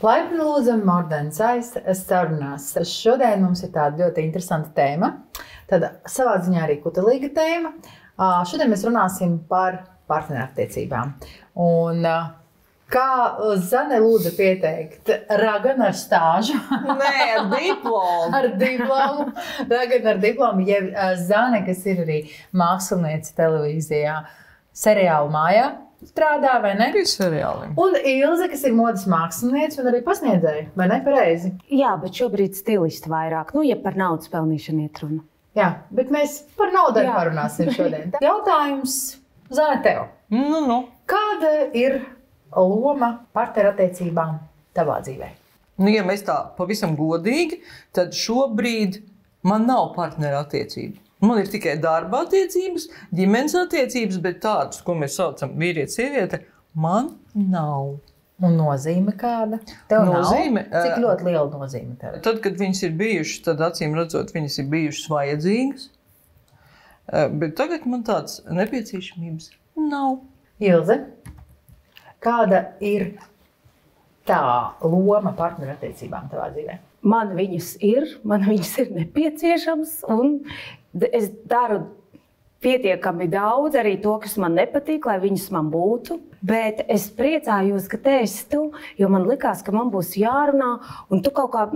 Laipni lūdzam, Mordens aizsardzības sarunās. Šodien mums ir tāda ļoti interesanta tēma. Tad savā ziņā arī kutelīga tēma. Šodien mēs runāsim par partnerattiecībām. Un, kā Zane lūdza pieteikt, ragana ar stāžu. Nē, ar diplomu. ar diplomu. Ragana ar diplomu, jeb Zane, kas ir arī māksliniece televīzijā, seriāla mājā. Strādā vai ne? Arī seriāli. Un Ilze, kas ir modes mākslinieca un arī pasniedzēja, vai ne? Pareizi. Jā, bet šobrīd stilisti vairāk, nu, ja par naudas pelnīšanu iet runa. Jā, bet mēs par naudu parunāsim šodien. Jautājums Zana tev. Nu, nu. Kāda ir loma partnerattiecībām tavā dzīvē? Nu, ja mēs tā pavisam godīgi, tad šobrīd man nav partneru attiecību. Man ir tikai darba attiecības, ģimenes attiecības, bet tādas, ko mēs saucam par vīrieti, sieviete, man nav. Un nozīme kāda? Tev Nozīme, Nav? Cik ļoti liela nozīme tev ir? Tad, kad viņas ir bijušas, tad acīm redzot, viņas ir bijušas vajadzīgas. Bet tagad man tādas nepieciešamības nav. Ilze, kāda ir tā loma partnerattiecībām tavā dzīvē? Man viņas ir, man viņas ir nepieciešamas, un es daru pietiekami daudz arī to, kas man nepatīk, lai viņas man būtu. Bet es priecājos, ka te esi tu, jo man likās, ka man būs jārunā, un tu kaut kā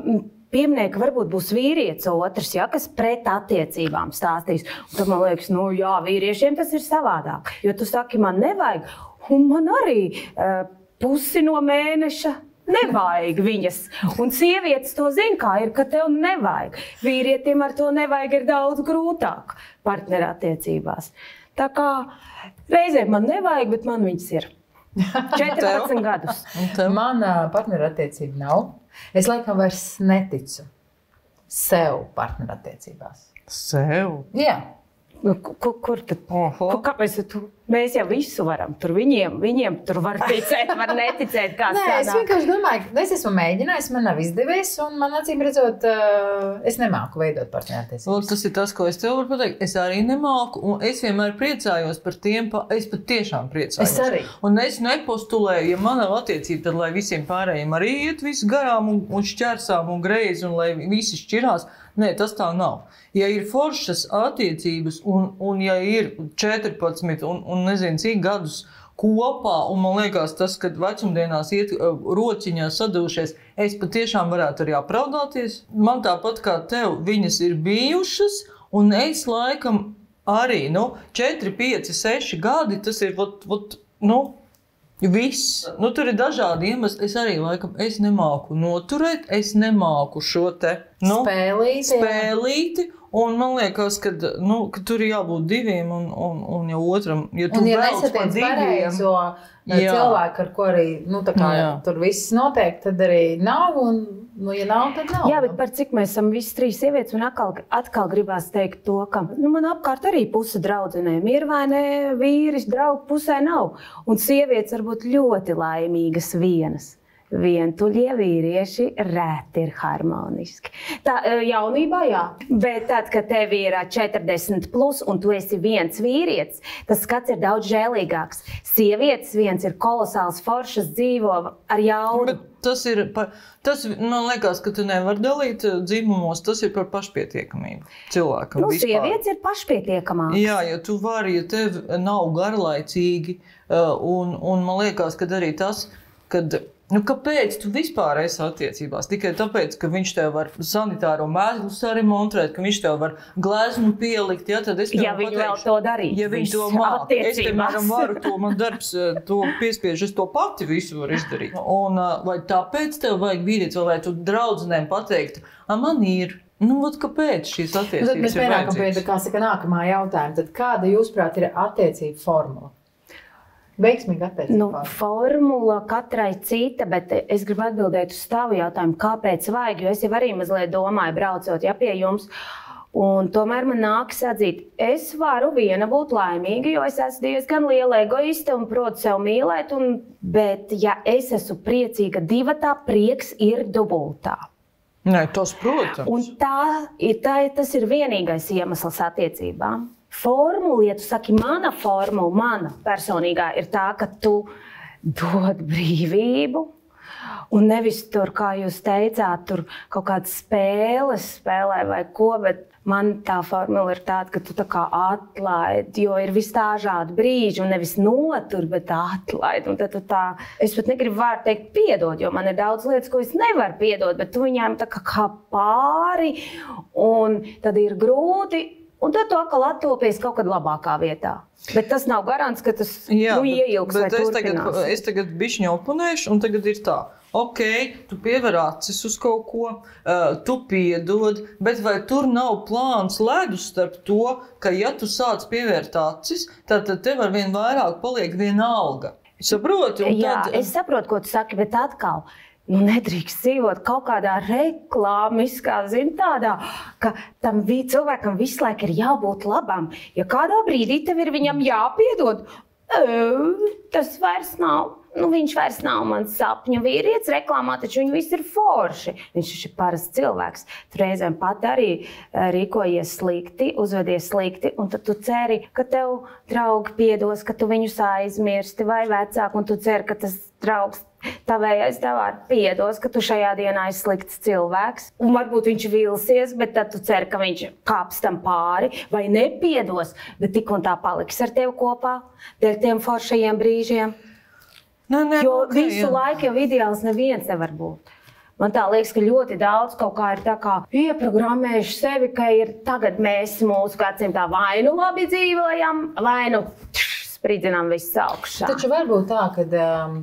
ka varbūt būs vīrietis otrs, ja, kas pret attiecībām stāstīs. Un tad man liekas, nu jā, vīriešiem tas ir savādāk. Jo tu saki, man nevajag, un man arī uh, pusi no mēneša. Nevajag viņas. Un sievietes to zina, kā ir, ka tev nevajag. Vīrietim ar to nevajag ir daudz grūtāk partnerattiecībās. Tā kā reizēm man nevajag, bet man viņas ir. 14 gadus. Un tev? Man ā, partnerattiecība nav. Es laikam vairs neticu sev partnerattiecībās. Sev. Jā, Nu, ku- ku- Kur tad? Oho. Ku- Kāpēc tu? Mēs jau visu varam. Tur viņiem, viņiem tur var ticēt, var neticēt. Kā Nē, es vienkārši domāju, ka es esmu mēģinājis, man nav izdevies, un man acīm redzot, uh, es nemāku veidot Lūk, partnerattiecības. tas ir tas, ko es tev varu pateikt. Es arī nemāku, un es vienmēr priecājos par tiem, pa, es patiešām priecājos. Es arī. Un es nepostulēju, ja man nav attiecība, tad lai visiem pārējiem arī iet viss garām un, un šķērsām un greizi, un lai visi šķirās. Nē, tas tā nav. Ja ir foršas attiecības, un, un ja ir 14 un, un nezinu cik gadus kopā, un man liekas, tas, kad vecumdienās iet uh, rociņā sadūšies, es patiešām varētu arī apraudāties. Man tāpat kā tev, viņas ir bijušas, un es laikam arī, nu, 4, 5, 6 gadi, tas ir, vot, vot, nu, Viss. Nu, tur ir dažādi iemesli. Es arī laikam es nemāku noturēt, es nemāku šo te nu, Spēlīt, jā. spēlīti. Un man liekas, ka, nu, ka tur ir jābūt diviem, un, un, un ja otram, ja tu Un, ja nesatiec diviem, pareizo Jā. cilvēku, ar ko arī nu, tā kā, Jā. tur viss notiek, tad arī nav. Un, nu, ja nav, tad nav. Jā, bet par cik mēs esam visi trīs sievietes, un atkal, atkal gribās teikt to, ka nu, man apkārt arī puse draudzenēm ir vai ne, vīris, draugs pusē nav. Un sievietes var būt ļoti laimīgas vienas. Vientuļie vīrieši reti ir harmoniski. Tā eh, jaunībā, jā, bet tad, kad tev ir ā, 40 plus un tu esi viens vīrietis, tas skats ir daudz žēlīgāks. Sievietes viens ir kolosāls foršas, dzīvo ar jaudu. Bet tas ir, par, tas man liekas, ka tu nevari dalīt eh, dzimumos, tas ir par pašpietiekamību cilvēkam. Nu, vispār. sievietes ir pašpietiekamākas. Jā, ja tu vari, ja tev nav garlaicīgi, un, un man liekas, ka arī tas, kad. Nu, kāpēc tu vispār esi attiecībās? Tikai tāpēc, ka viņš tev var sanitāro mēslu saremontēt, ka viņš tev var gleznu pielikt. Ja, tad es Ja viņi vēl pateikšu, to darītu. Ja viņi to māca, es, piemēram, varu to, man darbs eh, to piespiež, es to pati visu varu izdarīt. Un, eh, vai tāpēc tev vajag vīrietis, vai tu draudzenēm pateiktu, a man ir. Nu, vat kāpēc šīs Nu, Tad attiecības mēs pienākam pie tā, kā saka, nākamā jautājuma. Tad kāda, jūsuprāt, ir attiecība formula? Veiksmīga attiecība. Nu, formula. katrai cita, bet es gribu atbildēt uz tavu jautājumu, kāpēc vajag. Jo es jau arī mazliet domāju, braucot ja, pie jums. Un tomēr man nākas atzīt, es varu viena būt laimīga, jo es esmu diezgan liela egoiste un protu sev mīlēt. Un, bet, ja es esmu priecīga, divi tā prieks ir dubultā. Nē, tas, protams. Un tā ir, tā, ir- tas ir vienīgais iemesls attiecībām. Formula, ja tu saki, mana formula, mana personīgā, ir tā, ka tu dod brīvību, Un nevis tur, kā jūs teicāt, tur kaut kādas spēles spēlē vai ko, bet man tā formula ir tāda, ka tu tā kā atlaidi, jo ir visdažādi brīži, un nevis notur, bet atlaidi. Un tad tu tā, es pat negribu vārdu teikt, piedod, jo man ir daudz lietas, ko es nevaru piedot, bet tu viņām tā kā, kā pāri, un tad ir grūti. Un tad tu atkal attopies kaut kādā labākā vietā. Bet tas nav garants, ka tas Jā, nu, ieilgs. bet, bet es tagad, es tagad bišķiņu oponēšu, un tagad ir tā. Ok, tu pievēr acis uz kaut ko, uh, tu piedod, bet vai tur nav plāns ledus starp to, ka, ja tu sāc pievērt acis, tad, tad tev ar vien vairāk paliek viena alga. Saproti? Jā, tad, es saprotu, ko tu saki, bet atkal. Nu, nedrīkst dzīvot kaut kādā reklāmiskā, zin, tādā, ka tam cilvēkam visu laiku ir jābūt labam. Ja kādā brīdī tev ir viņam jāpiedod, "Ē, tas vairs nav. Nu, viņš vairs nav mans sapņu vīrietis. Reklāmā taču viņi visi ir forši. Viņš ir parasts cilvēks. Tu reizēm pat arī rīkojies slikti, uzvedies slikti, un tu ceri, ka tev draugi piedos, ka tu viņus aizmirsti, vai vecāki, un tu ceri, ka tas draugs Tavējais tev arī piedos, ka tu šajā dienā esi slikts cilvēks. Un varbūt viņš vilsies, bet tad tu ceri, ka viņš kāps tam pāri vai nepiedos, bet tik un tā paliks ar tevi kopā, dēļ tiem foršajiem brīžiem. nē, nē, Jo ok, visu jā. laiku jau ideāls neviens nevar būt. Man tā liekas, ka ļoti daudz kaut kā ir tā kā ieprogrammējuši sevi, ka ir tagad mēs mūsu gadsimtā vai nu labi dzīvojam, vai nu spridzinām visu augšā. Taču var būt tā, ka um,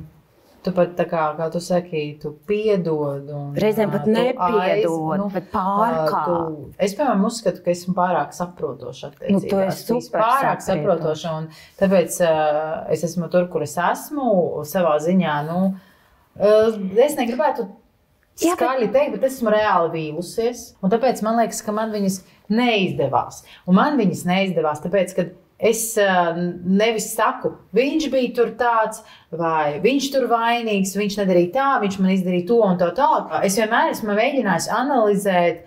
tu pat tā kā, kā tu saki, tu piedod. Un, Reizēm pat nepiedod, bet pārkāp. ā, tu- Es, piemēram, uzskatu, ka esmu pārāk saprotoša. Nu, tu esi super pārāk saprotoša. un Tāpēc uh, es esmu tur, kur es esmu, savā ziņā. Nu, uh, es negribētu Jā, bet- skaļi teikt, bet es esmu reāli vīlusies. un Tāpēc man liekas, ka man viņas neizdevās. Un man viņas neizdevās, tāpēc, ka es nevis saku, viņš bija tur tāds, vai viņš tur vainīgs, viņš nedarīja tā, viņš man izdarīja to un to tālāk. Es vienmēr esmu mēģinājis analizēt,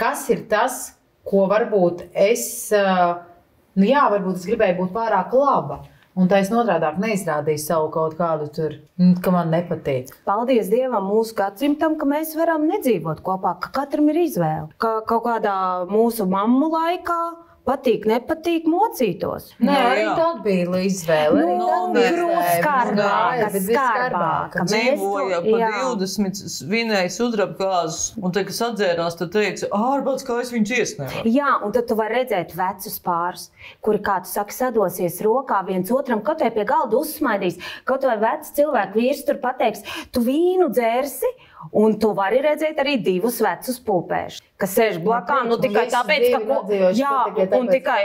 kas ir tas, ko varbūt es, nu jā, varbūt es gribēju būt pārāk laba. Un tā es notrādāk neizrādīju savu kaut kādu tur, mm, ka man nepatīk. Paldies Dievam, mūsu gadsimtam, ka mēs varam nedzīvot kopā, ka katram ir izvēle. Ka kaut kādā mūsu mammu laikā patīk, nepatīk mocītos. Nē, Jā, arī jā. tad bija izvēle. Nu, Arī tad nē, bija skarbāka, skarbāka. Dzīvoja pa jā. 20, svinēja sudrabkāzes, un te, kas atzērās, tad teica, ārpats, kā es viņus iesnēju. Jā, un tad tu vari redzēt vecus pārus, kuri, kā tu saki, sadosies rokā viens otram, kaut vai pie galda uzsmaidīs. Kaut vai vecs cilvēks vīrs tur pateiks, tu vīnu dzērsi. Un tu vari redzēt arī divus vecus pupēšus, kas sēž blakā. Nu, Un tikai tāpēc, ka ko- jā, un tikai.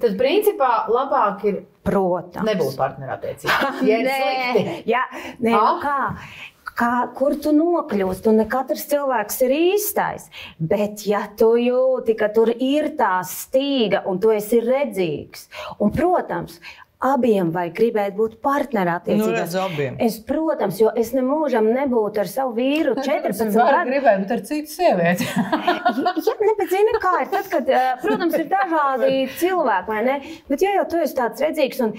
Tad, principā, labāk ir Protams. nebūt partnerattiecībās. Ja. Nē, jā, nē nu Ah? kā, kā, kur tu nokļūsi? Un ne katrs cilvēks ir īstais. Bet, ja tu jūti, ka tur ir tā stīga un tu esi redzīgs, un, protams, abiem vajag gribēt būt Nu, partnerattiecībās. redz. Es, protams, jo es nemūžam nebūtu ar savu vīru 14 Var gadus. gribēt, bet ar citu sievieti. Jā, ne, bet zini, kā ir tad, kad, eh, protams, ir dažādi cilvēki, vai ne? Bet, ja jau tu esi tāds redzīgs un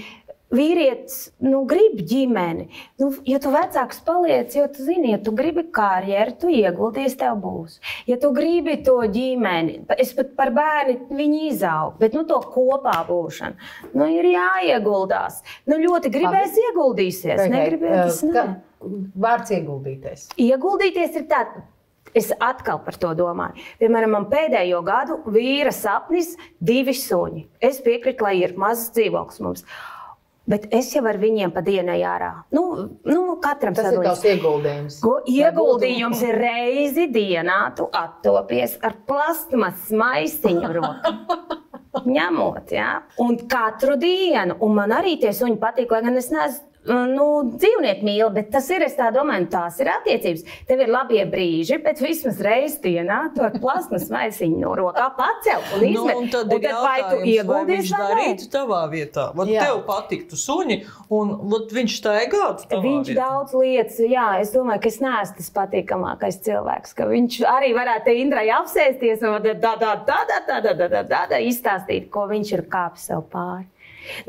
vīrietis nu, grib ģimeni, nu, ja tu vecāks paliec, jo tu zini, ja tu gribi karjeru, tu ieguldīsi, tev būs. Ja tu gribi to ģimeni, es pat par bērnu viņi izaug, bet nu, to kopā būšanu, nu, ir jāieguldās. Nu, ļoti gribēs, ieguldīsies, negribēs. Ka- Ne. Vārds ieguldīties. Ieguldīties ir tāds. Es atkal par to domāju. Piemēram, man pēdējo gadu vīra sapnis - divi suņi. Es piekrītu, lai ir mazs dzīvoklis mums. Bet es jau ar viņiem pa dienai ārā. Nu, nu, katram Tas ir sadalīts. tavs ieguldījums. Ko ieguldījums ir reizi dienā, tu attopies ar plastmasas maisiņu rokā. Ņemot, ja? un katru dienu, un man arī tie suņi patīk, lai gan es neesmu nu, dzīvnieku mīlu, bet tas ir, es tā domāju, tās ir attiecības. Tev ir labie brīži, bet vismaz reizes dienā tu ar plasmas maisiņu no rokā pacel un Nu, izmet. un tad un tad vai tu jautājums, vai darītu tavā vietā. Vat Jā. tev patiktu suņi, un vat viņš staigātu tavā Viņš vietā. daudz lietas, jā, es domāju, ka es neesmu tas patīkamākais cilvēks. ka Viņš arī varētu te Indrai apsēsties un tā, tā, tā, tā, tā, tā, tā, tā, tā, tā izstāstīt, ko viņš ir kāpis sev pāri.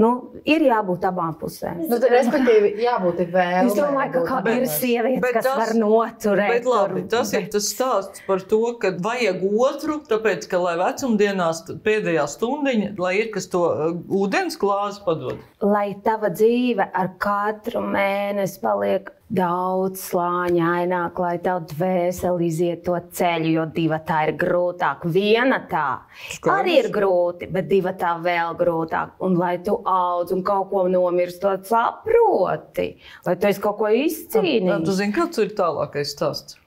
Nu, ir jābūt abām pusēm. Nu, tad, respektīvi, jābūt vēlmei. Es domāju, ka kā Bet- ir sievietes, bet kas tas- var noturēt. Bet labi, tas ir bet- tas stāsts par to, ka vajag otru, tāpēc, ka, lai vecumdienās pēdējā stundiņa, lai ir kas to uh, ūdens klāzi padod. lai tava dzīve ar katru mēnesi paliek daudz slāņaināk, lai tev dvēseli iziet to ceļu, jo divi tā ir grūtāk. Viena tā Skaidrs. arī ir grūti, bet divi tā vēl grūtāk. Un lai tu audz un kaut ko nomirst, to saproti, lai tu kaut ko Jā, Tu zini, kāds ir tālākais stāsts?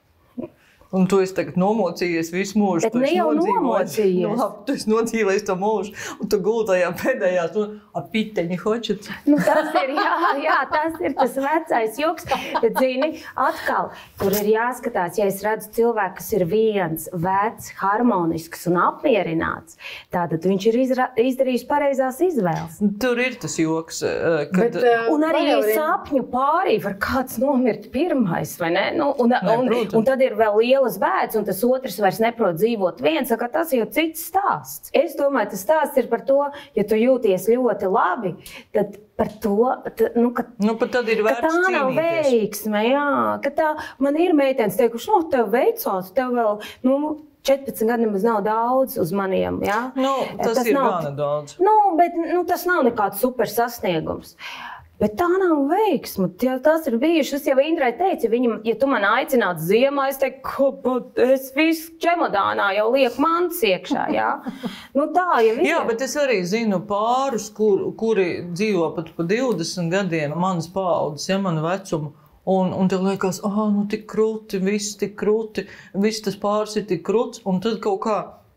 Un tu esi tagad nomocījies visu mūžu. Bet ne jau nomocījies. Nu, labi, tu esi nodzīvojis to mūžu, un tu gulēji tajā pēdējā stundā. Apiteņi hočet. Nu, tas ir jā, jā, tas ir tas vecais joks. Bet, zini, atkal tur ir jāskatās, ja es redzu cilvēku, kas ir viens, vecs, harmonisks un apmierināts, tad viņš ir izra, izdarījis pareizās izvēles. Tur ir tas joks, eh, kad Bet, uh, Un arī sapņu pārī var kāds nomirt pirmais, vai ne? Nu, un, Nē, un, protams. un tad ir vēl lielas bēdas, un tas otrs vairs neprot dzīvot viens. Saka, tas jau cits stāsts. Es domāju, tas stāsts ir par to, ja tu jūties ļoti labi, tad par to, tad, nu, ka nu, tad ir Ka tā nav cīnīties. veiksme, jā. Ka tā, man ir meitenes, teikuši, no, tev veicās, tev vēl, nu, 14 gadi nemaz nav daudz uz maniem, jā. Nu, tas, tas ir nav- gana daudz. Nu, bet nu, tas nav nekāds super sasniegums. Bet tā nav veiksme. Ja tas ir bijis. Es jau Indrai teicu, ja, viņam, ja tu man aicinātu ziemā, es teiktu, ka es visu čemodānā jau lieku mans iekšā. Jā, nu, tā jau ir. Jā, bet es arī zinu pārus, kur, kuri dzīvo pat pa 20 gadiem, manas paudzes, ja man vecuma. Un, un tev liekas, ah, nu tik krūti, viss tik krūti, viss tas pāris ir tik krūts. Un tad kaut kā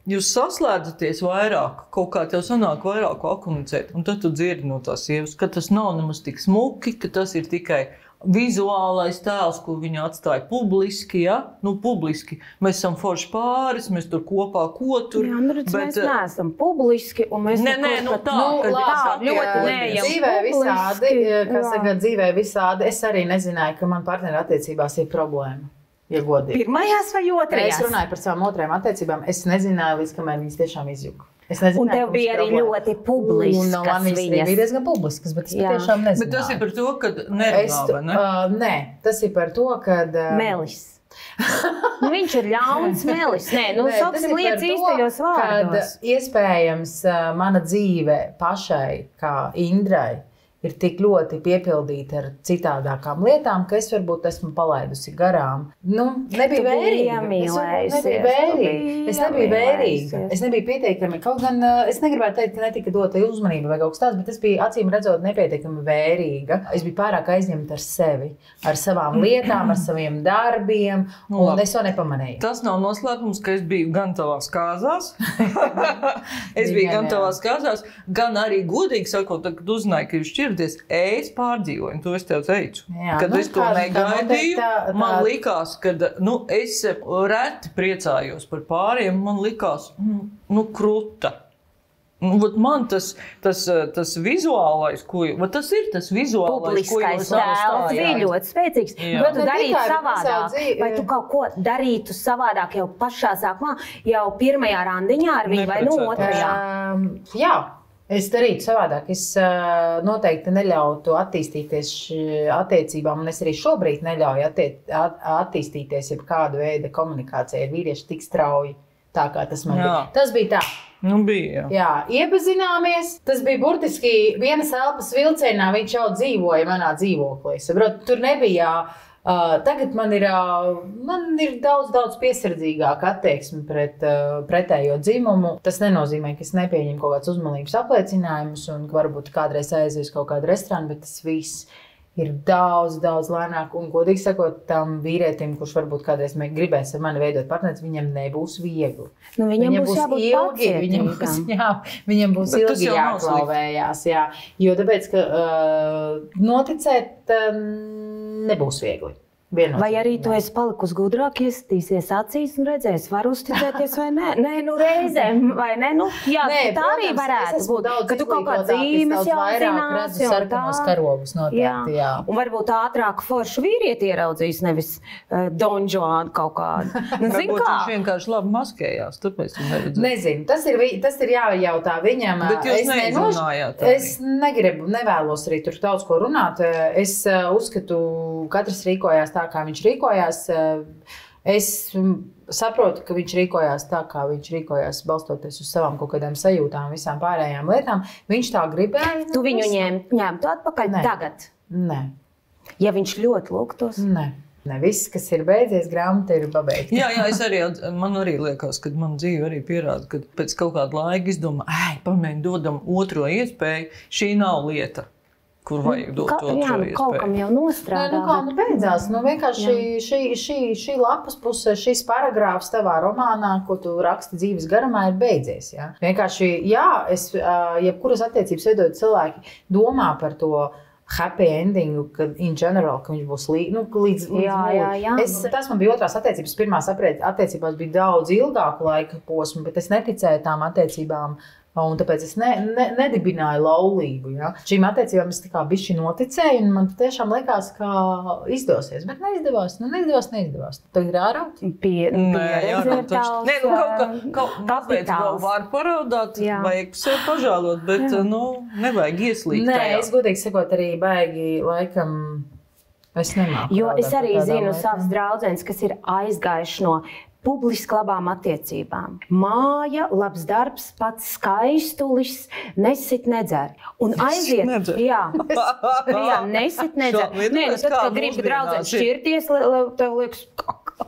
jūs saslēdzaties vairāk, kaut kā tev sanāk vairāk komunicēt. Un tad tu dzirdi no tās sievas, ka tas nav nemaz tik smuki, ka tas ir tikai vizuālais tēls, ko viņa atstāja publiski. Ja? Nu, publiski. Mēs esam forši pāris, mēs tur kopā ko tur. Jā, nu, redz, bet, mēs neesam publiski. un Mēs Nē, nē, nu pat- tā, Nu, labi, tā ļoti neejam Dzīvē visādi, publiski, kā jā. saka, dzīvē visādi. Es arī nezināju, ka man partneru attiecībās ir problēma. Ja godīgi. Pirmajās vai otrajās? es runāju par savām otrajām attiecībām. Es nezināju, līdz kamēr viņas tiešām izjuka. Es nezināju, Un tev ka bija arī problēma. ļoti publiskas Un no man viņas bija diezgan publiskas, bet es Jā. patiešām nezinu. Bet tas ir par to, ka nerunā, ne? uh, nē, tas ir par to, ka. Uh, Melis. nu, viņš ir ļauns melis. Nē, nu, Nē, tas ir lietas īstajos kad vārdos. Iespējams, uh, mana dzīve pašai, kā Indrai, ir tik ļoti piepildīta ar citādākām lietām, ka es varbūt esmu palaidusi garām. Nu, nebija vērīga. Es tu vērīga. Es nebiju vērīga. Es nebiju pietiekami. Kaut gan es negribētu teikt, ka netika dota uzmanība vai kaut kas tāds, bet es biju acīm redzot nepietiekami vērīga. Es biju pārāk aizņemta ar sevi, ar savām lietām, ar saviem darbiem, un labi. es to nepamanīju. Tas nav noslēpums, ka es biju gan tavās kāzās, es biju Gan, tavās kāzās, gan arī godīgi sakot, kad uzzināju, ka jūs šķirties, es pārdzīvoju, to es tev teicu. Jā, kad nu, es to negaidīju, tā- tā- man likās, ka nu, es reti priecājos par pāriem, man likās, mm, nu, krūta. Nu, man tas, tas, tas vizuālais, ko vat tas ir, tas vizuālais, ko Publiskais jūs tēls bija ļoti spēcīgs. Ko tu darītu savādāk? Vai tu kaut ko darītu savādāk jau pašā sākumā, jau pirmajā randiņā ar viņu vai no Neprecēties. otrajā? Um, jā. Es darītu savādāk. Es uh, noteikti neļautu attīstīties attiecībām, un es arī šobrīd neļauju attie, at, attīstīties jebkāda veida komunikācijai ar vīriešu tik strauji, tā kā tas man Jā. bija. Tas bija tā. Nu, bija. Jā. Jā, iepazināmies. Tas bija burtiski vienas elpas vilcienā. Viņš jau dzīvoja manā dzīvoklī. Saprot, tur nebija. Uh, tagad man ir, uh, man ir daudz, daudz piesardzīgāka attieksme pret uh, pretējo dzimumu. Tas nenozīmē, ka es nepieņemu kaut kādus uzmanības apliecinājumus un ka varbūt kādreiz aiziešu uz kaut kādu restorānu, bet tas viss ir daudz, daudz lēnāk. Un, godīgi sakot, tam vīrietim, kurš varbūt kādreiz gribēs ar mani veidot partneri, viņam nebūs viegli. Nu, viņam būs jābūt ilgi, viņam būs, jā, viņam būs Bet ilgi jāklauvējās. Jā. Jo tāpēc, ka uh, noticēt um, nebūs viegli. Viennozīmīgi. Vai arī tu esi palikusi gudrāk, iesaistīsies acīs un redzēsi, var uzticēties vai nē? Nē, nu reizēm, vai ne? Nu, jā, Nē, tā arī protams, es varētu būt. Ka tu kaut kādā zīmes jau redzu un sarkanos tā. karogus noteikti, jā. Un varbūt ātrāk foršu vīrieti ieraudzīs, nevis uh, Donžoānu kaut kādu. Nu, Varbūt kā? viņš vienkārši labi maskējās, tāpēc viņš neredzēja. Nezinu, tas ir, tas ir jājautā viņam. Bet jūs neizrunājāt arī. Es negribu, nevēlos arī tur daudz ko runāt. Es uh, uzskatu, katrs rīkojās tā, kā viņš rīkojās. Uh, Es saprotu, ka viņš rīkojās tā, kā viņš rīkojās, balstoties uz savām kaut kādām sajūtām, visām pārējām lietām. Viņš tā gribēja. Tu viņu ņem, ņemtu atpakaļ Nē. tagad, Nē, ja viņš ļoti lūgtos. nē. Ne viss, kas ir beidzies, grāmata ir pabeigta. Jā, jā, es arī, man arī liekas, ka man dzīve arī pierāda, ka pēc kaut kāda laika izdomā, ej, pamēģinām, dodam otro iespēju. Šī nav lieta, kur vajag dot Ka, otro jā, nu, kaut kam jau Nē, nostrādā. nu kā, nu beidzās. Nu, vienkārši šī, šī, šī lapas puse, šis paragrāfs tavā romānā, ko tu raksti dzīves garumā, ir beidzies. Ja? Vienkārši, jā, es, jebkuras attiecības veidot cilvēki domā par to. Happy endingu, ka, in general, ka viņš būs lī, nu, līdz līdz Jā, jā, jā. Es, tas man bija otrās attiecības. Pirmās attiecībās bija daudz ilgāku laika posmu, bet es neticēju tām attiecībām. Un tāpēc es ne, ne, nedibināju laulību. Ja? Šīm attiecībām es tikai bijuši noticēju, un man tiešām likās, ka izdosies. Bet neizdevās. Nu, neizdevās, neizdevās. Tad ir ārā. Pie, Nē, jā, nu, nē, nu, kaut kā, kaut, kāpēc vēl var parādāt, Jā. vajag sev pažēlot, bet, nu, nevajag ieslīgt Nē, tajā. es godīgi sakot, arī baigi laikam. Es nemāku. Jo es arī zinu savus draugus, kas ir aizgājuši no publiski labām attiecībām. Māja, labs darbs, pats skaistulis, nesit nedzer. Un aiziet, nedzer. jā, jā nesit nedzer. Nē, nu, tad, kad gribi draudzēt ir. šķirties, tev liekas,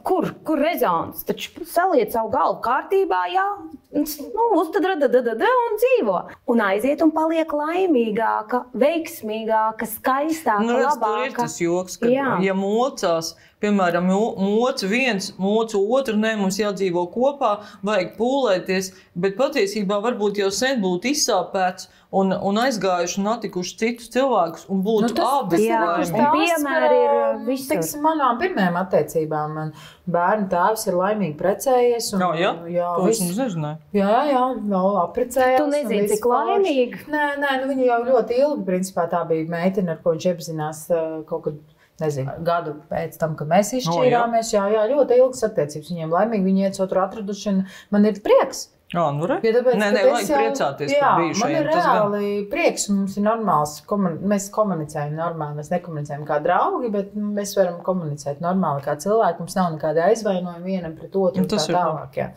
kur, kur rezons? Taču saliec savu galvu kārtībā, jā, nu, uztadrada, da, da, da, un dzīvo. Un aiziet un paliek laimīgāka, veiksmīgāka, skaistāka, Nu, redz, tur ir labāka. tas joks, ka, Jā. ja mocās, piemēram, mo- moca viens, moca otru, ne, mums jādzīvo kopā, vajag pūlēties, bet patiesībā varbūt jau sen būtu izsāpēts un, un aizgājuši un atikuši citus cilvēkus un būtu Nu, tas- abi jā, laimīgi. un piemēri ir visur. Teiksim, manām pirmajām attiecībām man bērnu tēvs ir laimīgi precējies. Un, Jā, jā, jā, to es viss- nezināju. jā, jā, jā vēl apprecējās. Tu nezini, cik laimīgi. Nē, nē, nu viņa jau ļoti ilgi, principā tā bija meitene, ar ko viņš iepazinās uh, kaut kad. Nezinu, gadu pēc tam, kad mēs izšķīrāmies, jā, jā, ļoti ilgas attiecības. Viņiem laimīgi, viņi viens otru atraduši, un man ir prieks. Jā, nu, re. Ja tāpēc, nē, nē, vajag jau- priecāties jā, par Man bijušajiem. ir tas gan. reāli prieks, un mums ir normāls. Komun mēs komunicējam normāli. Mēs nekomunicējam kā draugi, bet mēs varam komunicēt normāli kā cilvēki. Mums nav nekāda aizvainojuma vienam pret otru. Nu, un tas tā tālāk. Jā.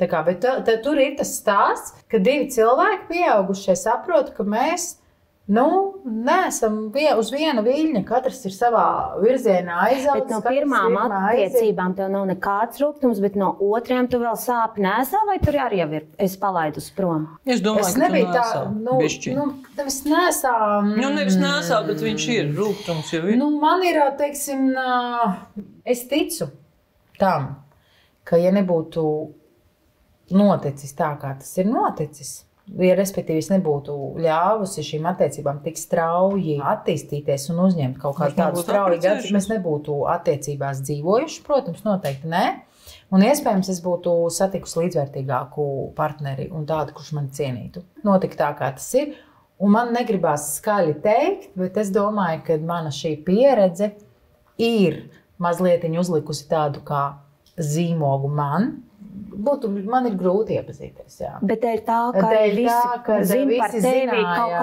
Tā kā, bet tā, tā, tur ir tas stāsts, ka divi cilvēki pieaugušie saprot, ka mēs. Nu, neesam vie, uz viena viļņa. Katrs ir savā virzienā. Bet no pirmām virzienā aiziet. attiecībām tev nav nekāds rūkums, bet no otrām tu vēl sāpes nesā, vai tur arī jau ir? Es palaidu uz prom. Es domāju, Es ka tu nebiju tā, nesā nu, bišķiņ. nu, es nesāmu. Nu, nevis nesā, bet viņš ir rūkums jau ir. Nu, man ir, teiksim, es ticu tam, ka, ja nebūtu noticis tā, kā tas ir noticis, ja respektīvi es nebūtu ļāvusi šīm attiecībām tik strauji attīstīties un uzņemt kaut kādu tādu strauju gadu, mēs nebūtu attiecībās dzīvojuši, protams, noteikti nē. Un iespējams, es būtu satikusi līdzvērtīgāku partneri un tādu, kurš man cienītu. Notika tā, kā tas ir. Un man negribās skaļi teikt, bet es domāju, ka mana šī pieredze ir mazliet uzlikusi tādu kā zīmogu man. Būtu, man ir grūti iepazīties. Jā. Bet tā ir tā, ka Dēļ visi tā, ka par visi tevi zināja, kaut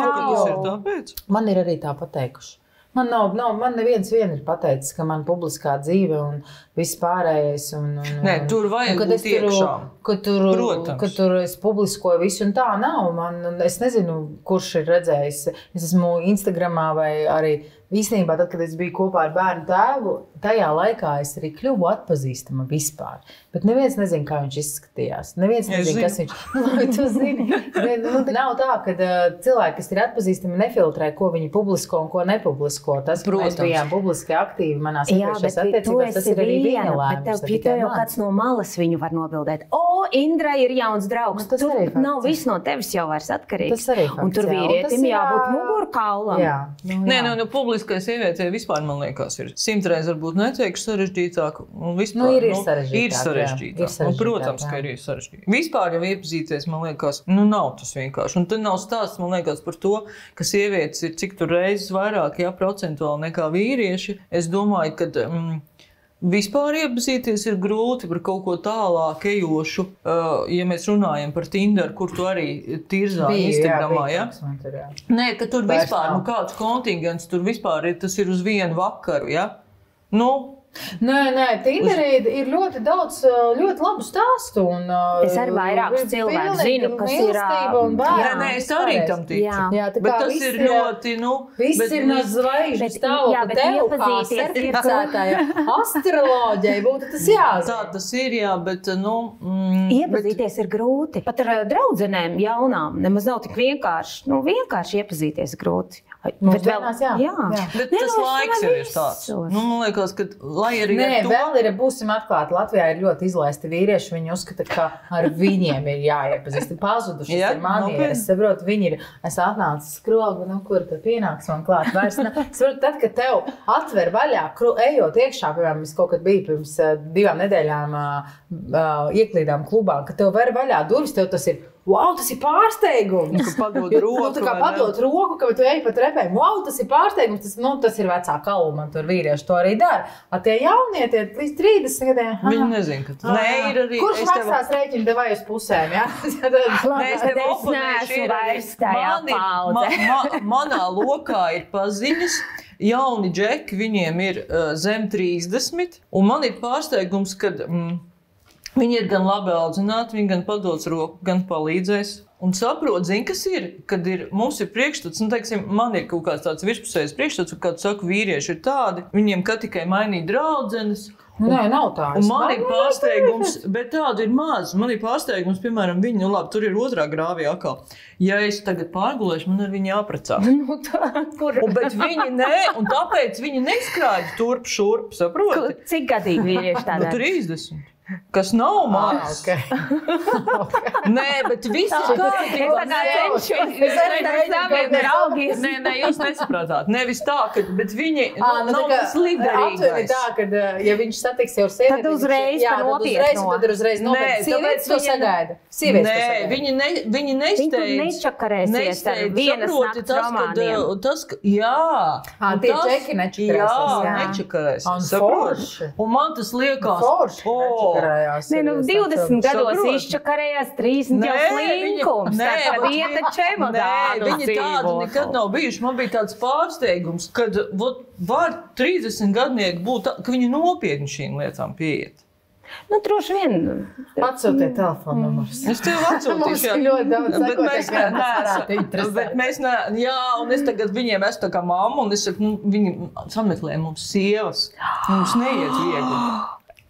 kādu tāpēc. Man ir arī tā pateikuši. Man nav, nav man neviens vien ir pateicis, ka man publiskā dzīve un viss pārējais. Un, un, Nē, un- tur vajag un kad būt es tur, iekšā. ka tur, Protams. ka tur es publiskoju visu, un tā nav. Man, un es nezinu, kurš ir redzējis. Es esmu Instagramā vai arī īstenībā, tad, kad es biju kopā ar bērnu tēvu, tajā laikā es arī kļuvu atpazīstama vispār. Bet neviens nezina, kā viņš izskatījās. Neviens Es nezina, kas zinu. viņš ir. Nu, tu zini. Nu, nav tā, ka uh, cilvēki, kas ir atpazīstami, nefiltrē, ko viņi publisko un ko nepublisko. Tas, ka mēs Protams. bijām publiski aktīvi manās Jā, iepriekšējās attiecībās, tas ir arī viena, bet tev tikai tev jau mans. kāds no malas viņu var nobildēt. O, Indra ir jauns draugs. Nu, Tur nav jā. viss no tevis jau vairs atkarīgs. Tas arī Un fakts, tur jā. Un tas vīrietim ir, jābūt jā, kaulam. Jā, nu, Nē, jā. nu, nu publiskai sievietei vispār, man liekas, ir simtreiz varbūt neteikšu sarežģītāk. un Vispār, Nu, ir- ir Ir sarežģītāk, jā. sarežģītāk. Ir Nu, sarežģītāk, protams, jā. ka ir sarežģītāk. Vispār jau iepazīties, man liekas, nu, nav tas vienkārši. Un tad nav stāsts, man liekas, par to, ka sievietes ir cik tur reizes vairāk, jā, procentuāli nekā vīrieši. Es domāju, ka. Mm, Vispār iepazīties ir grūti par kaut ko tālāk ejošu. Uh, ja mēs runājam par Tinder, kur tu arī tirzā Bija, Instagramā, jā, ja? bija man tur, jā. Nē, ka tur Vairs vispār nav. nu, kāds kontingents tur vispār ir. Tas ir uz vienu vakaru. Ja? Nu, Nē, nē, Tinderī ir ļoti daudz uh, ļoti labu stāstu. Un, uh, Es arī vairākus ir cilvēkus pilnīgi zinu, kas ir, bērni. nē, nē, es arī tam ticu. Jā. Jā, tā Bet tas ir ir, ļoti. Nu, Viss bet ir no zvaigžņu bet- stāvokļa. jā, bet Tev kā certificētājai astroloģijai būtu tas Tā jāzina. tas ir, jā, bet. Nu, mm, Iepazīties ir grūti. Pat ar draudzenēm, jaunām, nemaz nav tik vienkārši. Nu, vienkārši iepazīties grūti. Mums dienās, jā. jā. Jā. Bet Nē, tas nu, es laiks jau ir tāds. Nu, man liekas, ka lai arī Nē, ar to, vēl ir, būsim atklāti. Latvijā ir ļoti izlaisti vīrieši. Viņi uzskata, ka ar viņiem ir jāiepazīst. Pazudušas Jā, ir manieres. nopietni. Es saprotu, viņi ir. Es atnācu skrogu, nu, kur tad pienāks man klāt. Vairs, ne. Es saprotu, tad, kad tev atver vaļā, kru, ejot iekšā, piemēram, es kaut kad biju pirms uh, divām nedēļām uh, uh, ieklīdām klubā, kad tev ver vaļā durvis, tev tas ir. Wow, tas ir pārsteigums! ka padod Jo, roku. Nu, tā kā padot roku, ka tu ej pa trepēm. Wow, tas ir pārsteigums. Tas, nu, tas ir vecā kalma. Tur vīrieši to arī dara. A tie jaunie, tie līdz 30 gadiem. Viņi nezina, ka tas Nē, ir arī. Kurš es tev- maksās rēķinu devai uz pusēm? Ja? Labi, es tev arī- vairs tajā man ir- paudzē. Ma, ma, manā lokā ir paziņas. Jauni džeki, viņiem ir uh, zem 30, un man ir pārsteigums, ka mm, viņi ir gan labi audzināti, viņi gan pados roku, gan palīdzēs. Un saprot, zin, kas ir, kad ir, mums ir priekšstats, nu, teiksim, man ir kaut kāds tāds virspusējs priekšstats, un, kad saka, vīrieši ir tādi, viņiem kā tikai mainīt draudzenes, Nē, nav tā. Un man ir pārsteigums, bet tādu ir maz. Man ir pārsteigums, piemēram, viņi, nu labi, tur ir otrā grāvī atkal. Ja es tagad pārgulēšu, man ar viņu jāprecās. Nu, tā, kur, Un, bet viņi nē, un tāpēc viņi neskrāja turp šurp, saproti? cik gadīgi vīrieši Nu, tādā? 30. Kas nav Ah, maz. okay. Nē, bet viss ir Es kārtībā. tā kā cenšos Es arī saviem draugiem. Nē, nē, jūs nesaprātāt. Nevis tā, ka bet viņi Ā, nu, nav tā kā tas aptuveni liderīgais. tā, ka, uh, ja viņš satiks jau sievieti, Tad uzreiz jā, tad uzreiz, nopietno. tad uzreiz Nē, nopietni. Sievietes tāpēc to sagaida. Sievietes to Nē, sagaida. viņi, ne, viņi Viņi tur nesteidz. nečakarēsies ar Nesteidz, vienas nakts tas, kad, romāniem. uh, tas, ka, jā, Ā, un tie džeki nečakarēsies, Jā, nečakarēsies. Un man tas liekas, Forši o, nečakarējās. Nē, nu, Es 20 gados saprotu. izčakarējās 30 jau slinkums. nē, Tad, kad bet iet ar Nē, čemodānu viņi tādi nekad nav bijuši. Man bija tāds pārsteigums, ka vot, var 30 gadnieki būt, ka viņi nopietni šīm lietām pieiet. Nu, droši vien. Atsūtiet telefonu numurus. Es tev Mums atsūtīšu, ir ļoti daudz Bet mēs neesam. Bet mēs ne, jā, un es tagad viņiem esmu tā kā mamma, un es saku, nu, viņi sameklē mums sievas. Mums neiet viegli.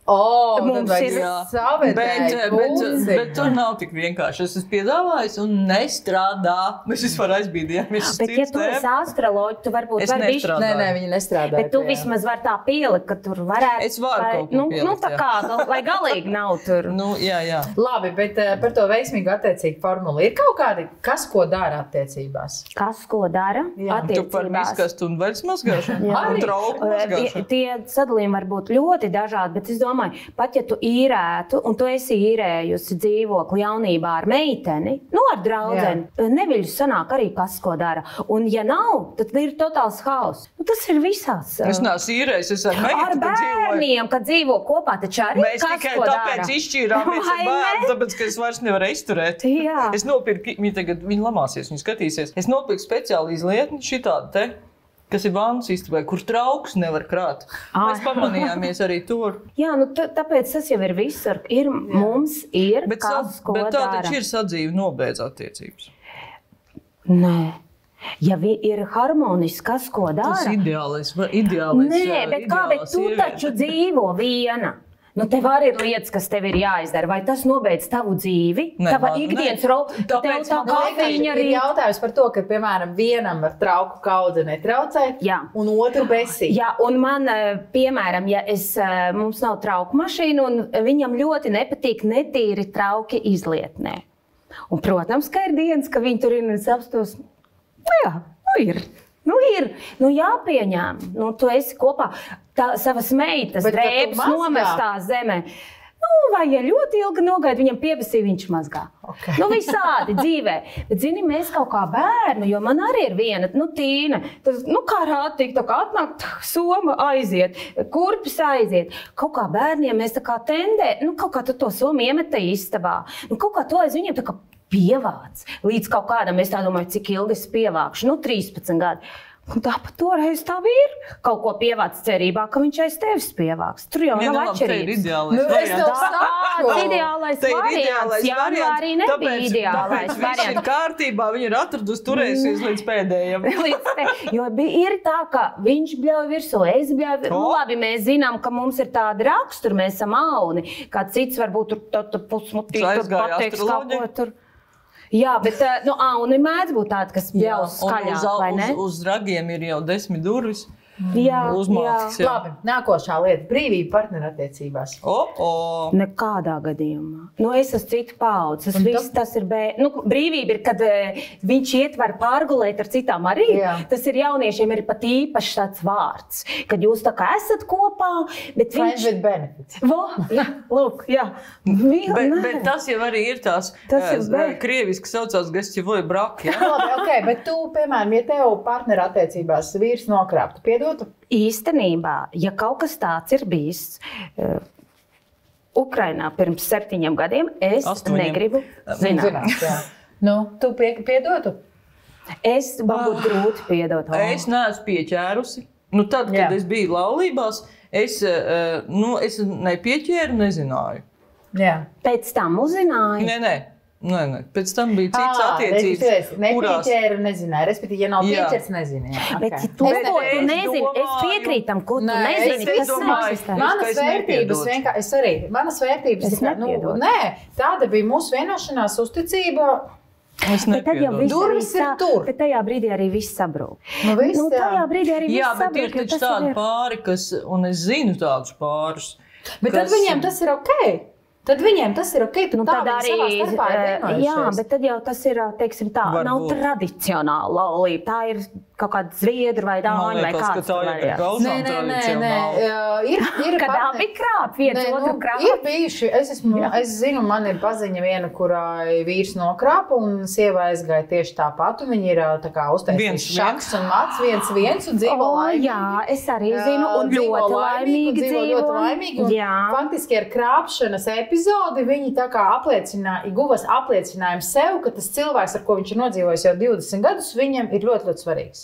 O, Mums ir- vajag Bet, bet, bet tur nav tik vienkārši. Es esmu piedāvājis un nestrādā. Mēs vispār aizbīdījāmies. uz Bet, ja tu esi astroloģis, tu varbūt vari bišķi-. Nē, nē, viņi nestrādā. Bet tu pie- vismaz vari tā pielikt, ka tur varētu Es varu lai- kaut ko nu, pielikt, nu, tā jā. kā, gal- lai galīgi nav tur. Nu, jā, jā. Labi, bet uh, par to veismīgu attiecību formulu ir kaut kādi, kas ko dara attiecībās. Kas ko dara? Jā. Tu par attiecībās? viskastu un veļas mazgāšanu. Jā. Un trauku mazgāšanu. Tie sadalījumi var būt ļoti dažādi, bet es domāju, pat ja tu īrētu, un tu esi īrējusi dzīvokli jaunībā ar meiteni, nu ar draugu, neviļus sanāk arī kas ko dara. Un, ja nav, tad ir totāls haoss. Nu, tas ir visās. Es neesmu īrējis, es ar Ar meitu dzīvoju. bērniem, kad dzīvo kopā, taču arī Mēs kas tikai tāpēc dara. izšķīrāmies ar bērnu, tāpēc, ka es vairs nevaru izturēt. Jā. Es nopirku, viņi tagad viņi lamāsies, viņi skatīsies. Es nopirku speciāli izlietni šitādu te. Kas ir vāns īstenībā, kur trauks nevar krāt. Ai. Mēs pamanījāmies arī tur. Jā, nu, tā- tāpēc tas jau ir visur. Ir, mums ir Bet, kas, sad, ko bet tā dara. taču ir sadzīve nobeidz attiecības. Nē. Ja vi- ir harmonisks, kas ko Tas dara, ir ideālais. ideālais Nē, bet kā, bet tu sieviete. taču dzīvo viena. Nu, tev arī ir lietas, kas tev ir jāizdara. Vai tas nobeidz tavu dzīvi? Nē, Tava man- ikdienas rola, tev tā kafīņa ir arī. jautājums par to, ka, piemēram, vienam ar trauku kaudzi netraucēt, Jā. un otru besī. Jā, un man, eh, piemēram, ja es, eh, mums nav trauku mašīna, un viņam ļoti nepatīk netīri trauki izlietnē. Un, protams, ka ir dienas, ka viņi tur ir un es apstos. Nu jā, nu ir. Nu, ir nu, jāpieņem, nu, tu esi kopā. Tā, savas meitas drēbes mazgā? nomestā zemē. Nu, vai ja ļoti ilgi nogaida, viņam pievasīja, viņš mazgā. Ok. Nu, visādi dzīvē. Bet, zini, mēs kaut kā bērnu, jo man arī ir viena, nu, tīna. Tas, nu, kā rātīgi, tā kā atnāk tā soma aiziet, kurpes aiziet. Kaut kā bērniem mēs tā kā tendē, nu, kaut kā tu to somu iemeta istabā. Nu, kaut kā to aiz viņiem tā kā pievāc. Līdz kaut kādam, es tā domāju, cik ilgi es pievākšu, nu, 13 gadi. Un tāpat toreiz tā ir. Kaut ko pievāc cerībā, ka viņš aiz tevis pievāks. Tur jau Ja, nav nu atšķirības. ideālais Nu, es variants. saku. Tāds ideālais ir variants. ideālais Jā, arī nebija tāpēc, ideālais tāpēc variants. kārtībā. Viņa ir atradusi turējusies līdz pēdējiem. Līdz te- Jo bija ir tā, ka viņš bļauj virsū, es bļauju virsū. Nu, labi, mēs zinām, ka mums ir tāda rakstura, mēs esam auni. Kā cits varbūt tur, pusmutīgi pateiks kaut ko tur. Jā, bet eh, nu, auni mēdz būt tādi, kas un skaļāk, uz, vai ne? uz, uz ragiem ir jau desmit durvis. Jā, Uzmācīts. jā. Labi, nākošā lieta - brīvība partnerattiecībās. O, o. Nekādā gadījumā. Nu, es esmu cita paudze. Tas viss tas ir. Bē... Nu, brīvība ir, kad e, viņš ietver pārgulēt ar citām arī. Jā. Tas ir jauniešiem ir pat īpašs tāds vārds, kad jūs tā kā esat kopā, bet Friends viņš. with benefits. Vo, jā, lūk, jā. Mīl, Bet, bet tas jau arī ir tās Tas ir eh, be- krieviski saucās gestivoja braki. Ja? Labi, okay, bet tu, piemēram, ja tev partnerattiecībās vīrs nokrāptu, piedotu, Īstenībā, ja kaut kas tāds ir bijis. Uh, Ukrainā pirms septiņiem gadiem es Astoņiem. negribu zināt. zināt, jā. Nu, tu pie, piedotu? Es man būtu grūti piedot. Es neesmu pieķērusi. Nu, tad, kad Jā. Es biju laulībās, es, eh, nu, es nepieķēru, nezināju. Jā. Pēc tam uzzināju. Nē, nē. Nē, nē. Pēc tam bija cits Ā, attiecības, Nepieķēru, nezināju. Respektīvi, ja nav Jā. pieķers, nezinu. jā, Bet, ok. ja to, Bet ko tu es nezini, es domāju- piekrītu tam, ko tu Nē, es nezini. es Tas domāju, neeksistē. man- Manas es vērtības vienkārši, es arī, manas vērtības Es ir tā, nu, nē, tāda bija mūsu vienošanās uzticība. es Bet tad jau nepiedodu. viss Durvis ir sā- tur. Bet tajā brīdī arī viss sabrūk. Nu, viss, Nu, jā. tajā brīdī arī Jā, viss bet ir sabrūk. taču tas tādi ir- pāri, kas, un es zinu tādus pārus. Bet tad kas- viņiem tas ir ok. Tad viņiem tas ir ok. Nu, tā arī, savā starpā ir eh, jā, bet tad jau tas ir, teiksim, tā, Varbūt. nav tradicionāla laulība. Tā ir kaut kāda zviedru vai dāņu vai variants. gausām Nē, nē, nē, nē. Uh, ir, ir Kad partner- abi krāp, viens Nē, otru nu, krāp. Ir bijuši, es, esmu, Jā. es zinu, man ir paziņa viena, kurai vīrs nokrāpa un sieva aizgāja tieši tāpat. un Viņi ir tā kā uztaisījuši šaks un mats viens viens un dzīvo O, laimīgi. jā, es arī zinu, un dzīvo ļoti laimīgi, dzīvo. ļoti laimīgi. un Jā. Faktiski ar krāpšanas epizodi viņi tā kā apliecināja, guvas apliecinājumu sev, ka tas cilvēks, ar ko viņš ir nodzīvojis jau 20 gadus, viņam ir ļoti, ļoti svarīgs.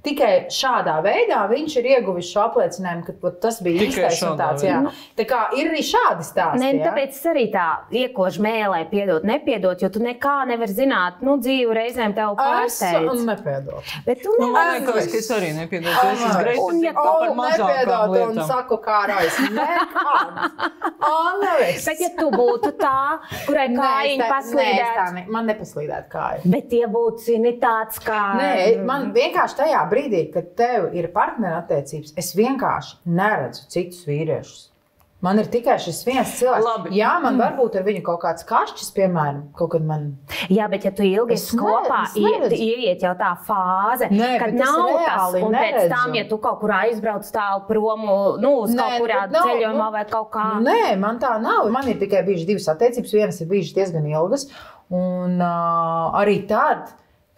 Tikai šādā veidā viņš ir ieguvis šo apliecinājumu, ka tas bija īstais un tāds. Jā. Tā kā ir arī šādi stāsti. Nē, nu, jā. tāpēc es arī tā iekožu mēlē, piedot, nepiedot, jo tu nekā nevari zināt. Nu, dzīve reizēm tev Es un pārsteidz. nepiedodu. Bet tu Nu, nevari. man liekas, ka es arī nepiedodu. Es Ai. uzreiz Un ja esmu par O, mazākām nepiedodu un saku, kā raisa. Nē, kādas. Bet, ja tu būtu tā, kurai kājiņa ne, man nepaslīdētu kāja. bet ja būtu zini, tāds kā. Nē, man vienkārši tajā brīdī, kad tev ir partnerattiecības, es vienkārši neredzu citus vīriešus. Man ir tikai šis viens cilvēks. Labi. Jā, man varbūt ar viņu kaut kāds kašķis, piemēram, kaut kad man. Jā, bet ja tu ilgi Es esi kopā, iet, ieiet jau tā fāze, Nē, kad nav tas, un pēc neredzu. tam, ja tu kaut kur aizbrauc tālu prom, nu, uz Nē, kaut kurā bet nav, ceļojumā nu, vai kaut kā. Nē, man tā nav. Man ir tikai bijušas divas attiecības. Vienas ir bijušas diezgan ilgas. Un uh, arī tad,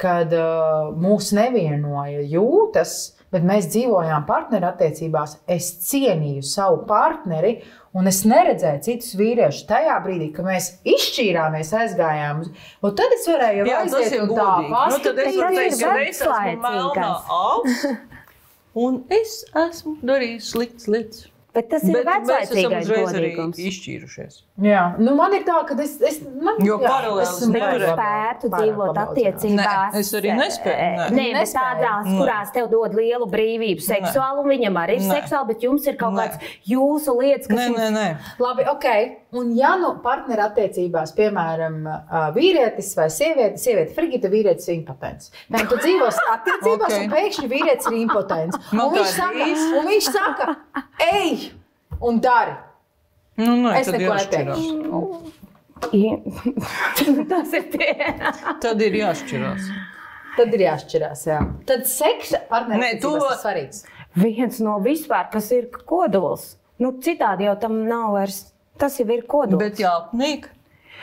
kad uh, mūs nevienoja jūtas, bet mēs dzīvojām partnerattiecībās, es cienīju savu partneri. Un es neredzēju citus vīriešus tajā brīdī, kad mēs izšķīrāmies, aizgājām. Un tad es varēju jau aiziet ir un tā godīgi. Nu, tad es Tas varu ir teikt, ka es esmu melnā alus, un es esmu darījis sliktas lietas. Bet tas ir mēs arī godīgums. izšķīrušies. Jā, nu man ir tā, ka es. es man, Jo jā, paralēlis esmu Bet nevar. tu pārāk spētu dzīvot attiecībās. Nē, es arī nespēju, eh, nē. Nē, bet tādās, Nē. kurās tev dod lielu brīvību seksuāli, un viņam arī ir Nē. seksuāli, bet jums ir kaut Nē. kāds jūsu lietas, kas Nē, nē, nē. Labi, ok. Un, ja nu partnerattiecībās, piemēram, ā, vīrietis vai sieviete, sieviete frigita, vīrietis ir impotents. Tad tu dzīvo attiecībās, Ok. okay. un pēkšņi vīrietis ir impotents. Un viņš, saka, un viņš saka, ej, un dari. Nu, nē, Es tad neko. I- tas ir tie. Tad ir jāšķirās. tad ir jāšķirās. Jā. Tad seksa partneris to- ir svarīgs. Viens no vispār, kas ir kodols. Nu, citādi jau tam nav vairs. Tas jau ir kodols. Bet jāapnīk.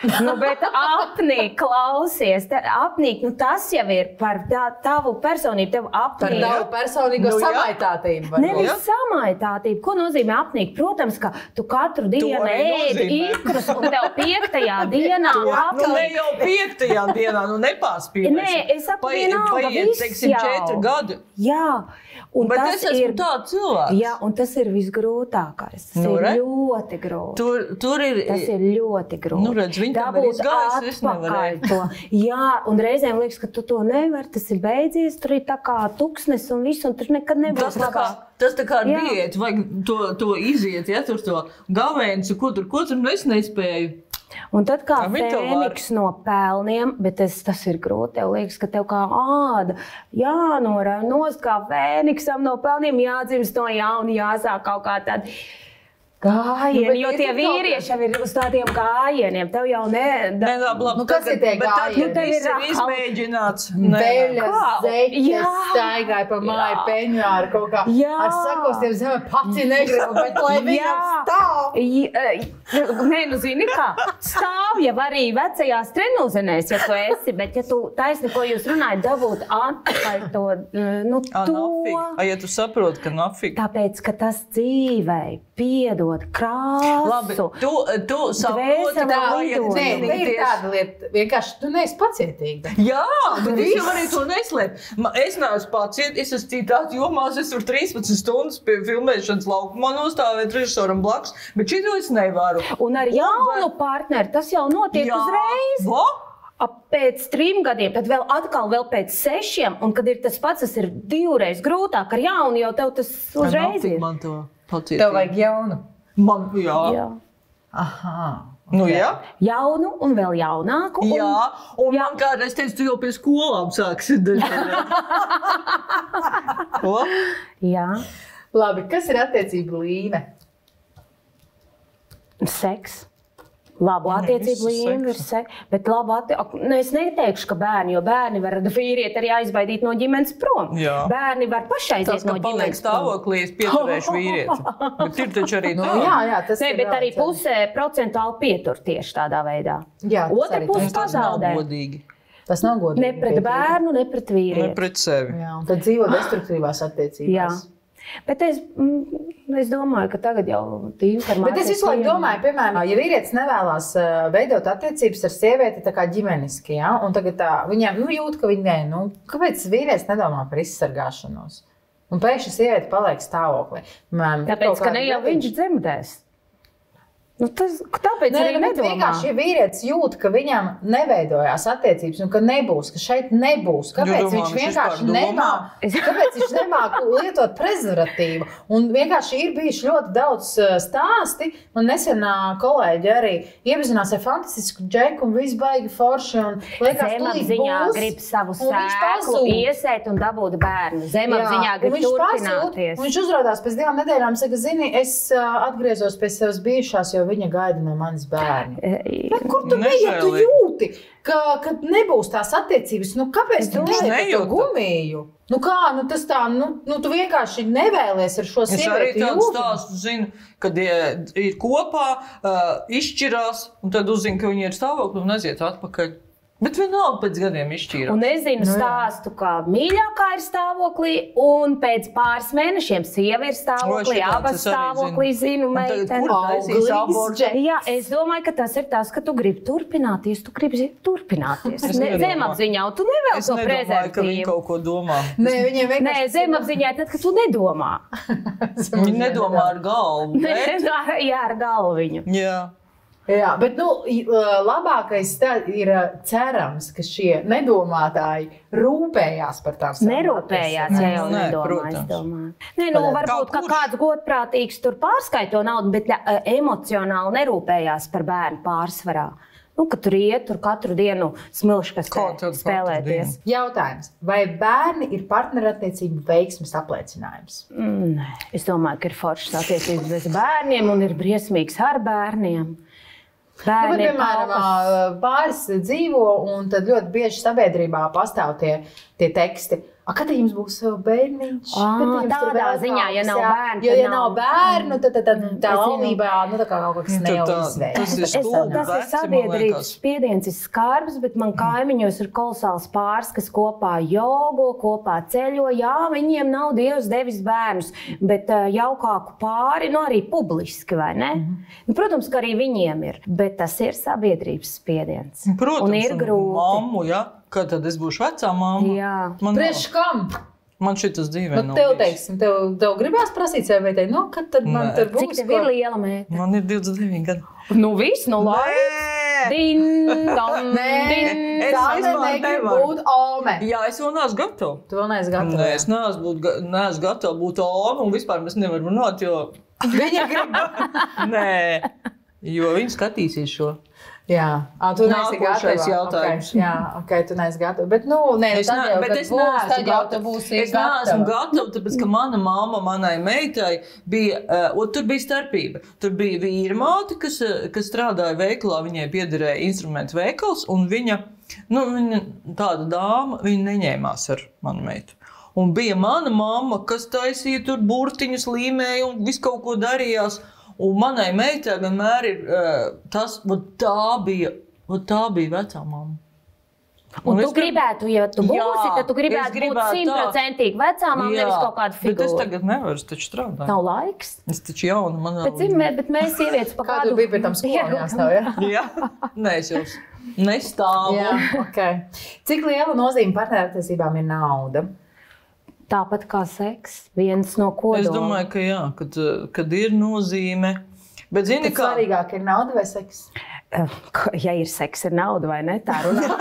Nu, bet apnīk, klausies, apnīk, nu, tas jau ir par tā, tavu personību, tev Par apnīk. tavu personīgo Nu, samaitātību. Nevis Jā. samaitātība. Ko nozīmē apnīk? Protams, ka tu katru dienu ēdi ikrus, un tev piektajā dienā Nu, ne apnīk. jau piektajā dienā, nu nepārspīlēsim. Nē, es saku, vienalga, Paiet, teiksim, četri gadi. Jā, un Bet tas es esmu ir. tāds cilvēks. Jā, un tas ir visgrūtākais. Tas Nu, ir re. ļoti grūti. Tur, tur ir. Tas ir ļoti grūti. Nu, redz, Dabūt es atpakaļ to. Jā, un reizēm liekas, ka tu to nevari. Tas ir beidzies, tur ir tā kā tuksnes un viss, un tur nekad nebūs labāk. tas tā kā Jā. diēta, vajag to, to iziet, ja tur to gavēns, ko tur, ko tur nu es nespēju. Un tad kā fēniks no pelniem, bet tas, tas ir grūti. Tev liekas, ka tev kā āda jānorāda nost kā fēniksam no pelniem, jādzimst no jauna, jāsāk kaut kā tāda. Gājieni, Nu, bet jo tie vīrieši jau ir uz tādiem gājieniem. Tev jau ne. Nē, labi, labi. Nu, kas ir tie gājieni? Nu, tev viss ir izmēģināts. Nē, Kā? zeķes, staigāja pa māju, Jā. peņģāru kaut kā. Jā. Ar sakostiem zemē pati negribu, bet lai viņam stāv. E, Nē, nu, zini, kā stāv jau arī vecajās treniņš, ja tu esi, bet, ja tu taisni, ko jūs runājat, dabūt atpakaļ to, e, nu, A, to. A, ja tu saproti, ka nafig. Tāpēc, ka tas dzīvē piedod Labi, krāsu. tu, tu saproti, Tā, lido. nē, te ir tāda lieta, vienkārši tu neesi pacietīga. Jā, bet es jau arī to neslēpu. Es neesmu pats, es esmu citās jomās, es tur 13 stundas pie filmēšanas laukumā nostāvēt režisoram blakus, bet šito es nevaru. Un ar jaunu partneri tas jau notiek Jā, uzreiz. va? Pēc trim gadiem, tad vēl atkal vēl pēc sešiem, un kad ir tas pats, tas ir divreiz grūtāk. Ar jaunu jau tev tas uzreiz ir. Man to pacietību. Tev vajag jaunu. Man, jā. jā. Aha. Nu, jā. Jaunu un vēl jaunāku. Un... Jā, un Jā. man kādreiz teica, tu jau pie skolām sāksi. Ko? Jā, Labi, kas ir attiecību līme? seks. Labu attiecību līniju ir seksu. seks. Bet labu attiecību. Nu, es neteikšu, ka bērni, jo bērni var vīrieti arī aizbaidīt no ģimenes prom. Jā. Bērni var pašai Tas, aiziet no ģimenes stāvoklī, es pieturēšu vīrieti. Bet ir taču arī Nu, tā. jā, jā, tas Nē, ir bet arī pusē procentuāli pietur tieši tādā veidā. Jā, Otra puse Un tas nav pazaudē. godīgi. Tas nav godīgi. Ne pret bērnu, ne pret Ne vīrieti. pret sevi. Jā, tad dzīvo destruktīvās attiecībās. Jā. Bet es, mm, es domāju, ka tagad jau tā informācija. Bet es visu laiku domāju, piemēram, ja vīrietis nevēlas uh, veidot attiecības ar sievieti tā kā ģimeniski, ja, un tagad tā, viņam nu, jūt, ka viņai, nu, kāpēc vīrietis nedomā par izsargāšanos? Un pēkšņi sieviete paliek stāvoklī. Piemēram, Tāpēc, ka ne jau viņš dzemdēs. Nu, tas, tāpēc Nē, arī nu, nedomā. vienkārši, vīrietis jūt, ka viņam neveidojās attiecības, un ka nebūs, ka šeit nebūs, kāpēc domā, viņš vienkārši kāpēc viņš nemāca lietot prezervatīvu. Un vienkārši ir bijuši ļoti daudz stāsti. Man nesen ā, kolēģi arī iepazinās ar fantastisku džeku, un viss baigi forši. un Liekas, tūlīt Zemapziņā grib savu sēklu pazūd. iesēt un dabūt bērnu. Zemapziņā grib viņš pazūd, turpināties. un Viņš uzrādās pēc divām nedēļām, saka, zini, es atgriezos pie savas bijušās, jo viņa gaida no manis bērnu. Bet kur tu biji, ja tu jūti, ka, ka nebūs tās attiecības? Nu, kāpēc tu neesi gumiju? Nu, kā, nu, tas tā, nu, nu, tu vienkārši nevēlies ar šo Es arī sievieti tādu jūti. stāstu zinu, kad ir kopā, uh, izšķirās, un tad uzzina, ka viņi ir stāvoklī un aiziet atpakaļ. Bet vienalga pēc gadiem izšķīrās. Un es zinu Nu, stāstu, ka mīļākā ir stāvoklī, un pēc pāris mēnešiem sieva ir stāvoklī, šitāds abas es stāvoklī zinu, meitene. Jā, es domāju, ka tas ir tas, ka tu gribi turpināties. Tu gribi turpināties. Es Ne, zemapziņā, un tu nevēlies Es to nedomāju, ka viņi prezervatīvu. kaut ko domā. Nē, viņiem Nē, vienkārši zemapziņā, tad, kad tu nedomā. Viņi nedomā ar galvu. Bet... Jā, ar galvu viņu. Jā. Jā, bet nu, labākais ir cerams, ka šie nedomātāji rūpējās par tām savām Nerūpējās, ja jau Nē, nedomā. protams. es domāju. Nē, nu, varbūt ka kāds godprātīgs tur pārskaito naudu, bet ļa- emocionāli nerūpējās par bērnu pārsvarā. Nu, ka tur iet, tur katru dienu smilškas spēlēties. Jautājums, vai bērni ir partnerattiecību veiksmes apliecinājums? Mm, nē. es domāju, ka ir foršas attiecības bez bērniem un ir briesmīgs ar bērniem. Nu, bet, Bērni piemēram, ā, pāris dzīvo, un tad ļoti bieži sabiedrībā pastāv tie, tie teksti. A, kad jums būs uh, bērniņš? Tur tādā ziņā, ja nav bērnu, Jo, ja nav bērnu, tad, tad, tad Mm, tā laulībā nu, tā kā kaut kas Nu, neuzvērt. tas ir tas ir sabiedrības spiediens, ir skarbs, bet man kaimiņos ir kolosāls pāris, kas kopā jogo, kopā ceļo. Jā, viņiem nav dievs devis bērnus, bet uh, jaukāku pāri, nu arī publiski, vai ne? Mhm. Nu, protams, ka arī viņiem ir, bet tas ir sabiedrības spiediens. Protams, un ir grūti. Mammu, ja? Kad tad es būšu vecā mamma? Jā. Man, Priekš kam? man šitas dzīvē Nu, nav tev, teiksim, tev, tev gribās prasīt sev, vai teikt, nu, kad tad man Nē. tur Cik būs? tev ir liela mēta? Man ir 29 gadi. Nu, viss, nu, labi. Nē! Din, dong, Nē, din, Es nevaru. būt ome. Jā, es vēl neesmu gatavs. Tu vēl neesi gatavs. Nē, es neesmu, būt, ga- neesmu gatavs būt OM, un vispār mēs nevaram runāt, jo. Viņa grib. Nē, jo viņi skatīsies šo. Jā, à, tu neesi gatava. jautājums. Okay, jā, ok, tu neesi gatava. Bet, nu, nē, Es, tad ne, jau, bet es būs, neesmu tad tu gatava. būsi Es neesmu gatava. gatava, tāpēc ka mana mamma manai meitai bija. Uh, tur bija starpība. Tur bija vīra māte, kas, kas strādāja veikalā, viņai piederēja instrumentu veikals, un viņa, nu, viņa tāda dāma, viņa neņēmās ar manu meitu. Un bija mana mamma, kas taisīja tur burtiņus, līmēja un visu kaut ko darījās. Un manai meitai vienmēr ir uh, tas, vot tā bija, vot tā bija vecā mamma. Un, Un tu gribētu, ja tu būsi, Jā, tad tu gribētu, gribētu būt simtprocentīgi vecām, Jā, nevis kaut kādu Bet es figūru. tagad nevaru, taču strādāju. Nav laiks. Es taču jaunu man Bet, zin, bet mēs sievietes pa Kā kādu tu biji pēc tam skolā jāstāv, ja? Jā, nē, es jau nestāvu. Jā, ok. Cik liela nozīme partnerattiecībām ir nauda? Tāpat kā seks, viens no kodoliem. Es domāju, ka jā, kad, eh, kad ir nozīme. Bet, zini, kā svarīgāk ir nauda vai seks? Eh, ka- Ja ir seks, ir nauda vai ne? Tā runā.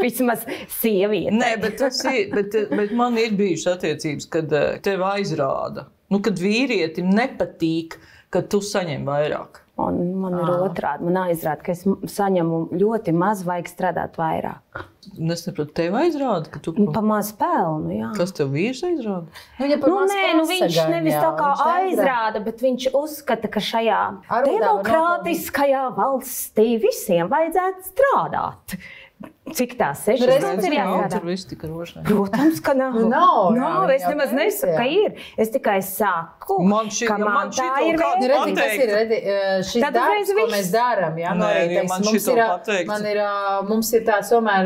Vismaz sieviete. Nē, bet, tas ir, bet, bet man ir bijušas attiecības, kad eh, tev aizrāda, nu, kad vīrietim nepatīk, ka tu saņem vairāk. Un man ir Ah. otrādi. Man aizrāda, ka es saņemu ļoti maz, vajag strādāt vairāk. Un Es saprotu, tev aizrāda, ka tu Un Pa maz pelnu. Jā. Kas tev vīrs aizrāda? Viņa par Nu, maz nē, nu viņš pasagaida, nevis jā, tā kā viņš aizrāda, bet viņš uzskata, ka šajā var demokrātiskajā valstī visiem vajadzētu strādāt. Cik tā sešas Nu, stundas ir jāstrādā? Protams, ka nav. Nu, nav, jā, nav viņa es jau nemaz nesaku, jā. ka ir. Es tikai saku, Man šī- ka ja man man tā ir Nu, vērtība. redzi, tas ir redzi, eh, šis Tad darbs, ko mēs darām. Jā, no Nē, arī, ja teiksim, man mums šito ir, pateikt. man ir, ā, mums ir tāds, tomēr,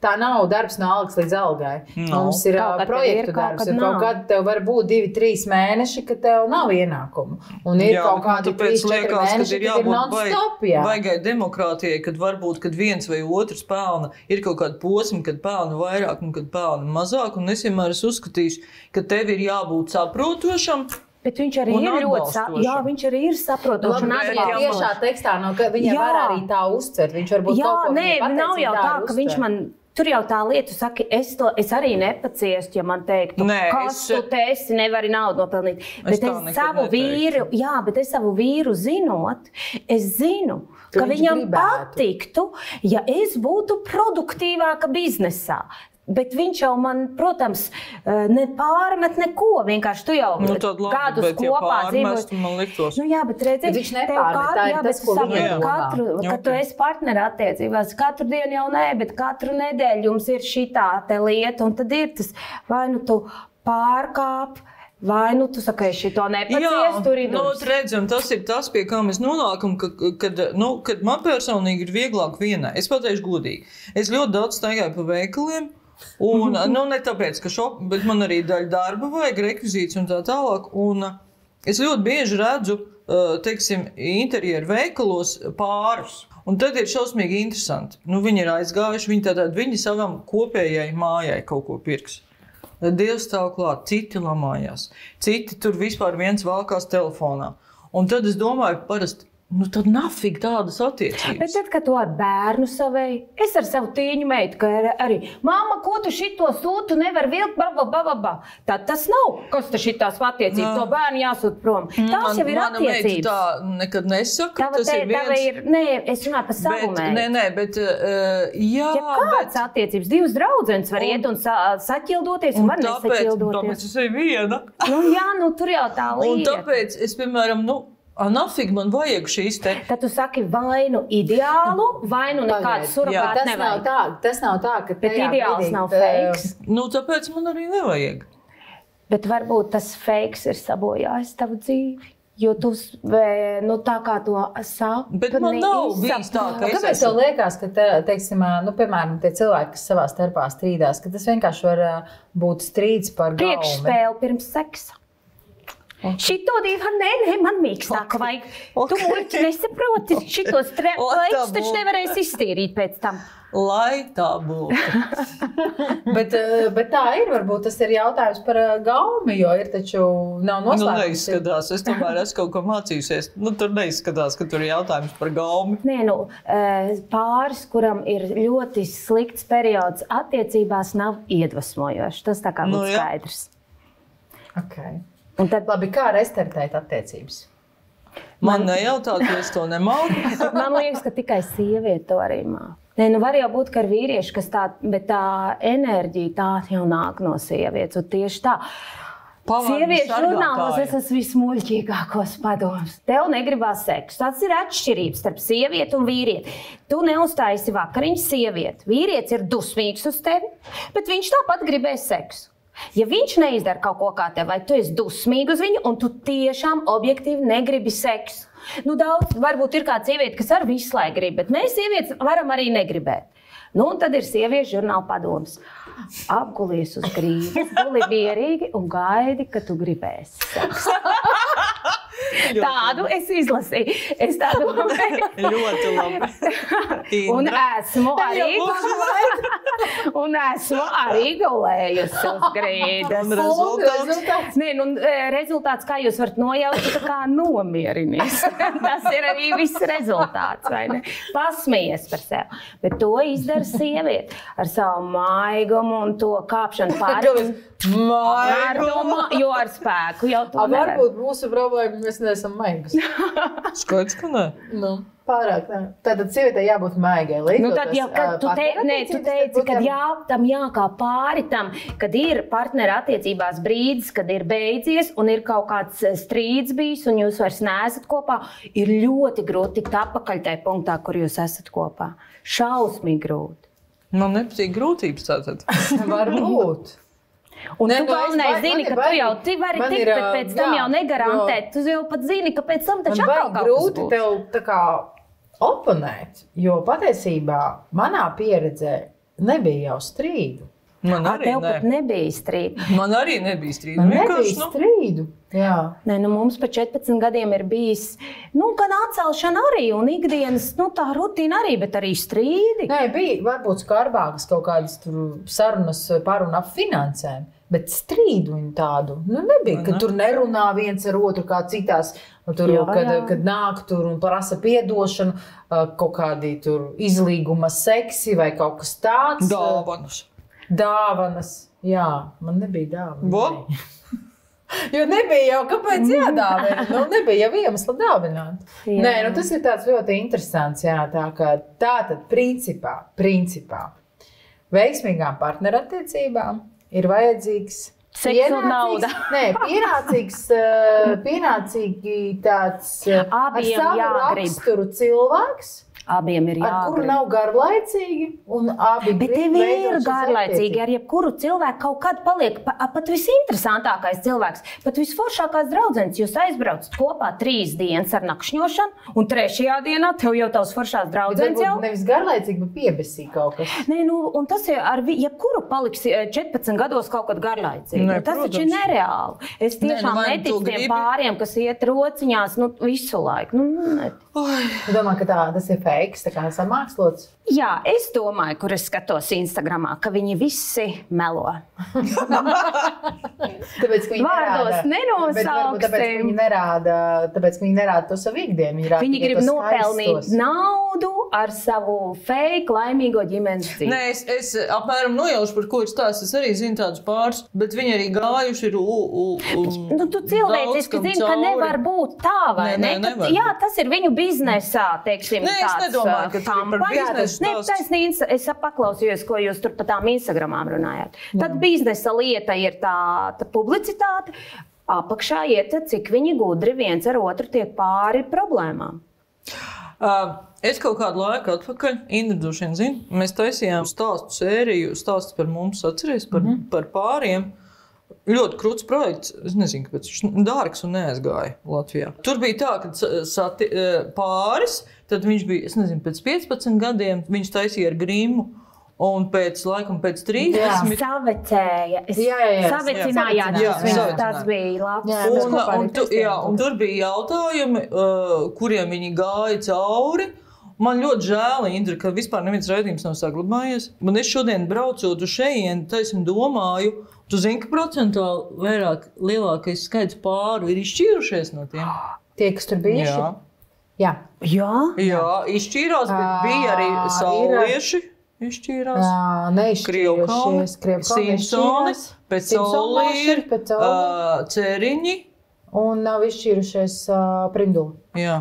tā nav darbs no algas līdz algai. Nav. Mums ir Kaut projektu ir, kaut darbs, kaut nav. kad tev var būt divi, trīs mēneši, ka tev nav ienākumu. Un ir Jā, kaut bet man kādi tāpēc trīs, četri liekas, ka mēneši, ir kad ir jābūt jā. Vajag demokrātijai, kad varbūt kad viens vai otrs pelna, ir kaut kāda posma, kad pelna vairāk un kad pelna mazāk. Un es vienmēr esmu uzskatījis, ka tev ir jābūt saprotošam. Bet viņš arī ir ļoti sa- atbalstošam. Jā, viņš arī ir saprotošs un Labi, bet atbalstošs. tiešā tekstā, no, ka viņa Jā. var arī tā uztvert. Viņš varbūt Jā, kaut ko nē, nav jau viņa tā, arī ka viņš uztver. man. Tur jau tā lieta, saka, es, to, es arī nepaciestu, ja man teiktu, Nē, kas es- tu te esi, nevari naudu nopelnīt. Bet tā es savu neteiktu. vīru, jā, bet es savu vīru zinot, es zinu, Ka ka viņam gribētu. patiktu, ja es būtu produktīvāka biznesā. Bet viņš jau man, protams, eh, nepārmet neko. Vienkārši tu jau Nu, labi, gadus bet ja kopā pārmestu, dzīvo. man liktos. Nu, jā, bet redziet, viņš nepārmet, tā ir jā, tas, bet domā. katru, Jā, ka tu esi partneri attiecībās. Katru dienu jau nē, bet katru nedēļu jums ir šī tā lieta, un tad ir tas, vai nu tu pārkāp. Vai nu tu saki, ka šī nepacietība tur ir? nu, redzam, tas ir tas, pie kā mēs nonākam, ka, kad, nu, kad man personīgi ir vieglāk vienai. Es pateikšu godīgi. Es ļoti daudz staigāju pa veikaliem. Un, nu, ne tāpēc, ka šok, bet man arī daļa darba vajag rekvizīts un tā tālāk. Un, uh, es ļoti bieži redzu, uh, teiksim, interjeru veikalos pārus. Un tad ir šausmīgi interesanti. Nu, viņi ir aizgājuši, viņi tātad viņi savam kopējai mājai kaut ko pirks. Dievs stāv klāt, citi lamājās, citi tur vispār viens valkās telefonā. Un tad es domāju, parasti, nu tad nafig tādas Bet attiecības. tad, kad tu ar bērnu savēju, es ar savu tīņu meitu, ka ir arī, māma, ko tu šito sūtu, nevar vilkt, baba, baba, baba. Tad tas nav, kas te šitās attiecības, Nā. to bērnu jāsūt prom. Tās jau ir attiecības. tā nekad nesaka, Tava tas te, ir viens. ir, nē, es runāju par savu Bet, nē, meitu. nē, bet, uh, jā, Ja kāds bet, attiecības, divas draudzenes var Un- iet un sa saķildoties, un, un var tāpēc, nesaķildoties. tāpēc es esmu viena. Nu, jā, nu tur jau tā Un lieta. tāpēc es, piemēram, nu, Anafīgi man vajag šīs te. Tad tu saki vai nu ideālu, vai nu nekādu surrogātu tas nav tā, tas nav tā, ka Bet tajā ideāls brīdī, nav fakes. Nu, tāpēc man arī nevajag. Bet varbūt tas fakes ir sabojājis tavu dzīvi. Jo tu nu, tā kā to sāki. Bet man nav bijis tā, ka es Kāpēc tev esmu. liekas, ka, te, teiksim, nu, piemēram, tie cilvēki, kas savā starpā strīdās, ka tas vienkārši var būt strīds par gaumi? Priekšspēle pirms seksa. Šito divu, nē, nē, man mīkstāk vajag. Tu muļķi nesaproti, šitos laikus taču nevarēs iztīrīt pēc tam. Lai tā būtu. Bet, ā, bet tā ir, varbūt tas ir jautājums par ā, gaumi, jo ir taču nav Nu, noslēpums. neizskatās. Es tomēr esmu kaut ko mācījusies. Nu, tur neizskatās, ka tur ir jautājums par gaumi. Nē, nu, eh, pāris, kuram ir ļoti slikts periods attiecībās, nav iedvesmojošs. Tas tā kā Nu, būtu jā. skaidrs. Okay. Un tad Labi, kā restartēt attiecības? Man nejautāt, jo es to nemāku. man liekas, ka tikai sieviete to arī māca. Nē, nu var jau būt, ka ir vīrieši, kas tā, bet tā enerģija tā jau nāk no sievietes. Un tieši tā. Sieviešu žurnālos es esmu vismuļķīgākos padomus. Tev negribās seksu. Tas ir atšķirības starp sievieti un vīrieti. Tu neuztaisi vakariņu sievieti. Vīrietis ir dusmīgs uz tevi, bet viņš tāpat gribēs seksu. Ja viņš neizdara kaut ko kā tev, vai tu esi dusmīgs uz viņu, un tu tiešām objektīvi negribi seksu. Nu, daudz, varbūt ir kāda sieviete, kas arī visu laiku grib, bet mēs, sievietes, varam arī negribēt. Nu, un tad ir sieviešu žurnāla padoms. Apgulies uz grīdas, guli mierīgi un gaidi, ka tu gribēsi. Tādu es izlasīju. Es tā domāju. Ļoti labi. Un esmu arī, un esmu arī gulējusi uz grīdas. Rezultāts? Nē, nu, e, rezultāts, kā jūs varat nojaust, tā kā nomierinies. Tas ir arī viss rezultāts. vai ne? Pasmējies par sevi. Bet to izdara sieviete ar savu maigumu un to kāpšanu pāri. Ar to, ma- jo ar spēku jau to A, nevar. varbūt mūsu problēma mēs neesam maigas. Skaidrs, ka nē. nu, pārāk. Ne. Tātad sievietei jābūt maigai. Nu, tad, ja, kad tu, te, nē, tu teici, ka jā, tam jākā pāri tam, kad ir partneru attiecībās brīdis, kad ir beidzies un ir kaut kāds strīds bijis un jūs vairs neesat kopā, ir ļoti grūti tikt atpakaļ tajā punktā, kur jūs esat kopā. Šausmīgi grūti. Man nepatīk grūtības tātad. Varbūt. Un Nē, tu nu, galvenais vai- zini, ka tu jau tu vari tikt, ir, bet pēc tam jā, jau negarantē. jo- Tu jau pat zini, ka pēc tam taču atkal kaut grūti būs. tev tā kā oponēt, jo patiesībā manā pieredzē nebija jau strīdu. Man arī Tev ne. pat nebija strīda. Man arī nebija strīdu. Man Vienkārši, nebija nu, strīdu. Jā. Nē, nu mums pa 14 gadiem ir bijis nu, gan atcelšana, arī un ikdienas nu, tā rutīna, arī, bet arī strīdi. Nē, bija varbūt skarbākas kaut kādas tur sarunas par un ap finansēm. Bet strīdu viņa tādu nu, nebija. Kad Ne. tur nerunā viens ar otru, kā citās. Tur, Jā, kad, jā. kad nāk tur un prasa atdošanu, kaut kādi tur izlīguma seksi vai kaut kas tāds. dāvanas. Dāvanas. Jā, man nebija dāvanas. Jo nebija jau kāpēc jādāvina. Nu, nebija jau iemesla dāvināt. Jā. Nē, nu, tas ir tāds ļoti interesants. Jā, tā, kā, tā tad principā, principā veiksmīgām partnerattiecībām ir vajadzīgs. Seks un pienācīgs- nauda. Nē, pienācīgs, pienācīgi tāds ar Abiem savu jāgrib. raksturu cilvēks, Abiem ir kuru jāgrib. nav garlaicīgi. un abi Bet tev ir garlaicīgi. Ar jebkuru cilvēku kaut kad paliek pa, pat visinteresantākais cilvēks, pat visforšākās draudzenes. Jūs aizbraucat kopā trīs dienas ar nakšņošanu, un trešajā dienā tev jau tavs foršās draudzenes jau Nevis garlaicīgi, bet piebesīgi kaut kas. Nē, nu, un tas ir ar jebkuru paliks eh, 14 gados kaut kad garlaicīgi. Nē, Nu, tas taču ir protams. nereāli. Es nu, tiešām vai nu neticu tiem gribi? pāriem, kas iet rociņās nu, visu laiku. Nu, ne. Es domāju, ka tā, tas ir fake, tā kā samākslots. Jā, es domāju, kur es skatos Instagram, ka viņi visi melo. Tāpēc, ka viņi Vārdos nenosauksim. Tāpēc, ka viņi nerāda, tāpēc, ka viņi nerāda to savu ikdienu. Viņi, rāda Viņi grib nopelnīt naudu ar savu fake, laimīgo ģimenes dzīvi. Nē, es, es apmēram nojaušu, par ko ir stāsts. Es arī zinu tādus pāris, bet viņi arī gājuši ir. U, u, u, Nu, tu cilvēciski zini, ka nevar būt tā, vai Nē, ne? nē, Ka- jā, tas ir viņu biznesā, teiksim, Nē, tāds, nedomāju, ka tur ir biznesu Nē, taisnība, es paklausījos, ko jūs tur par tām Instagramām runājāt. Tad biznesa lieta ir tā, tā publicitāte. apakšā iet, cik viņi gudri viens ar otru tiek pāri problēmām. Uh, es kaut kādu laiku atpakaļ, Inna droši vien zina, mēs taisījām stāstu sēriju, stāsts par mums, atceries par, mm -hmm. par pāriem. Ļoti krūts projekts. Es nezinu, kāpēc viņš dārgs un neaizgāja Latvijā. Tur bija tā, ka sati, pāris, tad viņš bija, es nezinu, pēc 15 gadiem viņš taisīja ar grimu. Un pēc laikam, pēc 30 gadiem savicēja. Es jā, jā, jā. Savicinājāt, jā, jā, jā, tas bija labi. Jā, un, un, tu, jā, un tur bija jautājumi, uh, kuriem viņi gāja cauri. Man ļoti žēl, Indra, ka vispār neviens raidījums nav saglabājies. Man es šodien braucot uz šejienu, taisam domāju, Tu zini, ka procentuāli vairāk, lielākais skaits pāru ir izšķīrušies no tiem. Tie, kas tur bija? Jā. Jā. Jā. Jā, izšķīrās, bet bija arī saulieši. Izšķīrās. Jā, neizšķīrušies. Simpsoni, pēc saulīša, uh, ceriņi. Un nav izšķīrušies uh, prinduli. Jā.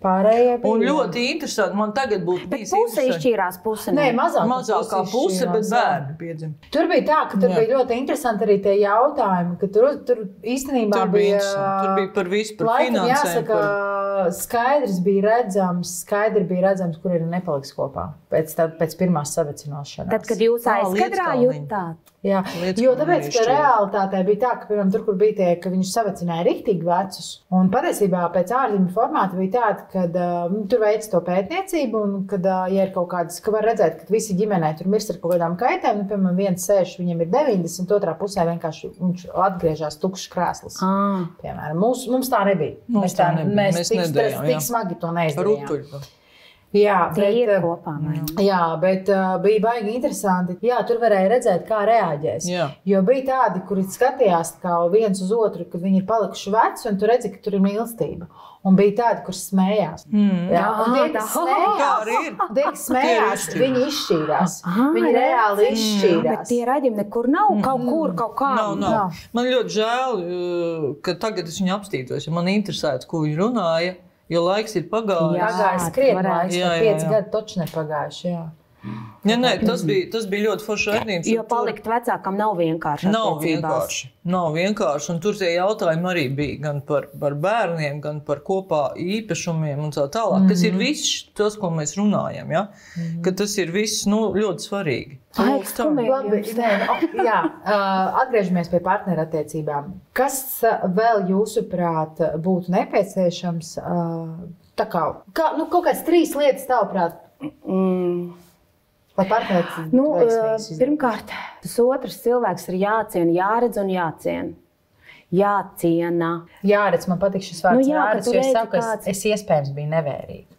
Pārējie bija. Un ļoti interesanti. Man tagad būtu bijis. Puse izšķīrās, puse nē, mazāk. Mazākā puse, bet bērni piedzima. Tur bija tā, ka tur jā. bija ļoti interesanti arī tie jautājumi, ka tur, tur īstenībā tur bija. Tur bija par visu, par finansēm. Jāsaka, par... skaidrs bija redzams, skaidri bija redzams, kur ir nepaliks kopā pēc, tā, pēc pirmās savicināšanas. Tad, kad jūs aizskatījāt, jutāt. Jā, Lietas, jo tāpēc, ka realitātē bija tā, ka, piemēram, tur, kur bija tie, ka viņus savicināja riktīgi vecus, un patiesībā pēc ārzemju formāta bija tāda, ka uh, tur veic to pētniecību, un kad, uh, ja ir kaut kādas, ka var redzēt, ka visi ģimenē tur mirst ar kaut kādām kaitēm, nu, piemēram, viens sēž, viņam ir 90, otrā pusē vienkārši viņš atgriežas tukšs krēsls. Ah. Piemēram, mums, mums tā nebija. Mums mēs tā, nebija. Mēs, mēs tik, nedējām, tik smagi to neizdarījām. Jā, Tie bet, ir kopā. Jā, bet uh, bija baigi interesanti. Jā, tur varēja redzēt, kā reaģēs. Jā. Jo bija tādi, kuri skatījās viens uz otru, kad viņi ir palikuši veci, un tur redzi, ka tur ir mīlestība. Un bija tādi, kurš smējās. Mm. Jā, un tie, kas smējās, tie, kas smējās viņi izšķīrās. Aha, viņi reāli izšķīrās. Bet tie raidījumi nekur nav, kaut kur, kaut kā. Nav, nav. nav. Man ļoti žēl, ka tagad es viņu apstītos, ja man interesēts, ko viņi runāja. Jo laiks ir pagājis. Jā, pagājis krietni laiks, jā, jā, pieci gadi taču nepagājuši. Jā. Ja, nē, tas bija, tas bija ļoti foršs raidījums. Jo palikt tur... vecākam nav vienkārši. Nav vienkārši. Nav vienkārši. Un tur tie jautājumi arī bija gan par, par bērniem, gan par kopā īpašumiem un tā tālāk. Mm -hmm. Kas ir mhm. viss tas, ko mēs runājam. Ja? Mm -hmm. Ka tas ir viss nu, ļoti svarīgi. Ai, Labi, nē, oh, jā, atgriežamies pie partnerattiecībām. Kas vēl jūsuprāt būtu nepieciešams? Kā, kā, nu, kaut kādas trīs lietas, tavuprāt, mm. Lai partnerattiecības nu, uh, pirmkārt, tas otrs cilvēks ir jāciena, jāredz un jāciena. Jāciena. Jāredz, man patīk šis vārds. Nu, jā, jāredz, jo es saku, kāds... es, es iespējams biju nevērīga.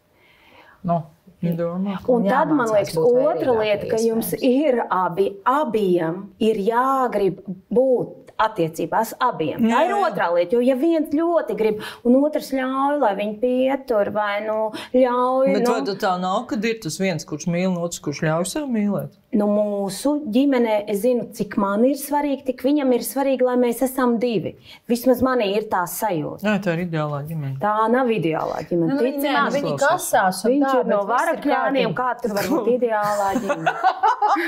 Nu, Domā. Un tad man liekas, otra lieta, ka jums ir abi, abiem ir jāgrib būt attiecībās abiem. Tā ir otrā lieta. Jo, ja viens ļoti grib, un otrs ļauj, lai viņi pietur, vai nu ļauj. Bet nu, vai tā nav, kad ir tas viens, kurš mīl, un otrs, kurš ļauj sev mīlēt? Nu, mūsu ģimenē es zinu, cik man ir svarīgi, tik viņam ir svarīgi, lai mēs esam divi. Vismaz manī ir tā sajūta. Jā, tā ir ideālā ģimene. Tā nav ideālā ģimene. Nu, Ticamā, nē, viņi kasās. Viņš tā, ir no varakļāniem, kā tur var būt ideālā ģimene.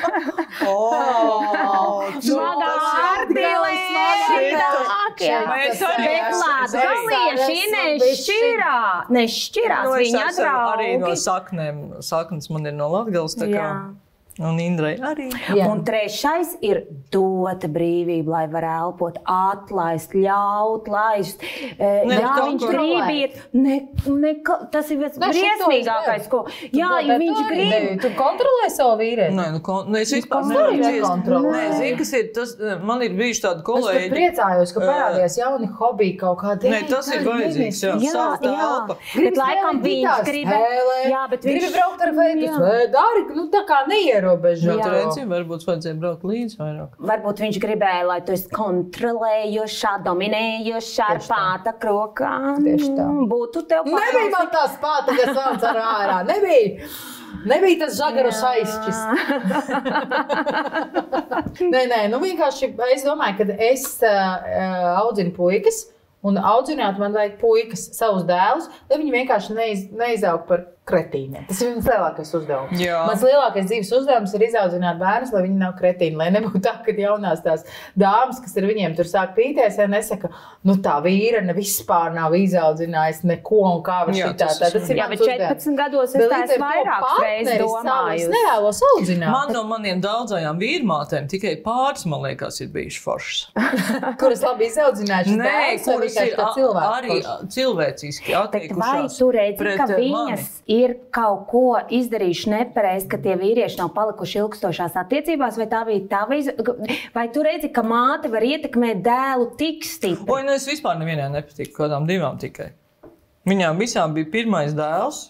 oh, Smagā ārdīlē! Mēs arī nešķirā. Nešķirās nu, viņa draugi. Arī no saknēm. Saknes man ir no Latgales. Un Indrai arī. Jā. Un trešais ir dot brīvību, lai varētu elpot, atlaist, ļaut, laist. Ne, jā, viņš grib iet. Ne, ne, tas ir viens briesmīgākais, ko. Jā, ja viņš grib. Ne, tu kontrolē savu vīrieti. Nē, nu, kon, ne, es vispār nekontrolēju. Nē, zini, kas ir tas, man ir bijuši tādi kolēģi. Es priecājos, ka parādījās jauni hobiji kaut kādi. Nē, tas ir vajadzīgs, jā, jā, jā. Bet laikam viņš grib. Jā, bet viņš grib braukt ar veidu. Dari, nu tā kā neier ierobežot. Turēciju varbūt vajadzēja braukt līdzi vairāk. Varbūt viņš gribēja, lai tu esi kontrolējošā, dominējošā ar pāta krokā. Tieši tā. Būtu tev pārāk. Nebija man tās pāta, kas nāca ar ārā. Nebija. Nebija tas žagaru saistis. nē, nē, nu vienkārši es domāju, ka es uh, audzinu puikas. Un audzināt man vajag puikas, savus dēlus, lai viņi vienkārši neiz, neizaug par kretīniem. Tas ir viens lielākais uzdevums. Jā. Mans lielākais dzīves uzdevums ir izaudzināt bērnus, lai viņi nav kretīni. Lai nebūtu tā, ka jaunās tās dāmas, kas ar viņiem tur sāk pīties, ja nesaka, nu tā vīra ne vispār nav izaudzinājusi neko un kā var šitā. tas Tā, ir tas ir Jā, bet uzdevums. 14 gados es tā esmu vairākas reizes savus domājusi. Nevēlos audzināt. Man no maniem daudzajām vīrmātēm tikai pāris, man liekas, ir bijušas foršas. kuras labi izaudzinājušas Nē, vai kuras ir cilvēku arī cilvēciski Bet vai attiekušās tu redzi, ka eh, viņas mani. Ir kaut ko izdarījuši nepareizi, ka tie vīrieši nav palikuši ilgstošās attiecībās, vai tā bija tava izvēle? Vai tu redzi, ka māte var ietekmēt dēlu tik stipri? Oi, nu es vispār nevienai nepatiku, kādām divām tikai. Viņām visām bija pirmais dēls.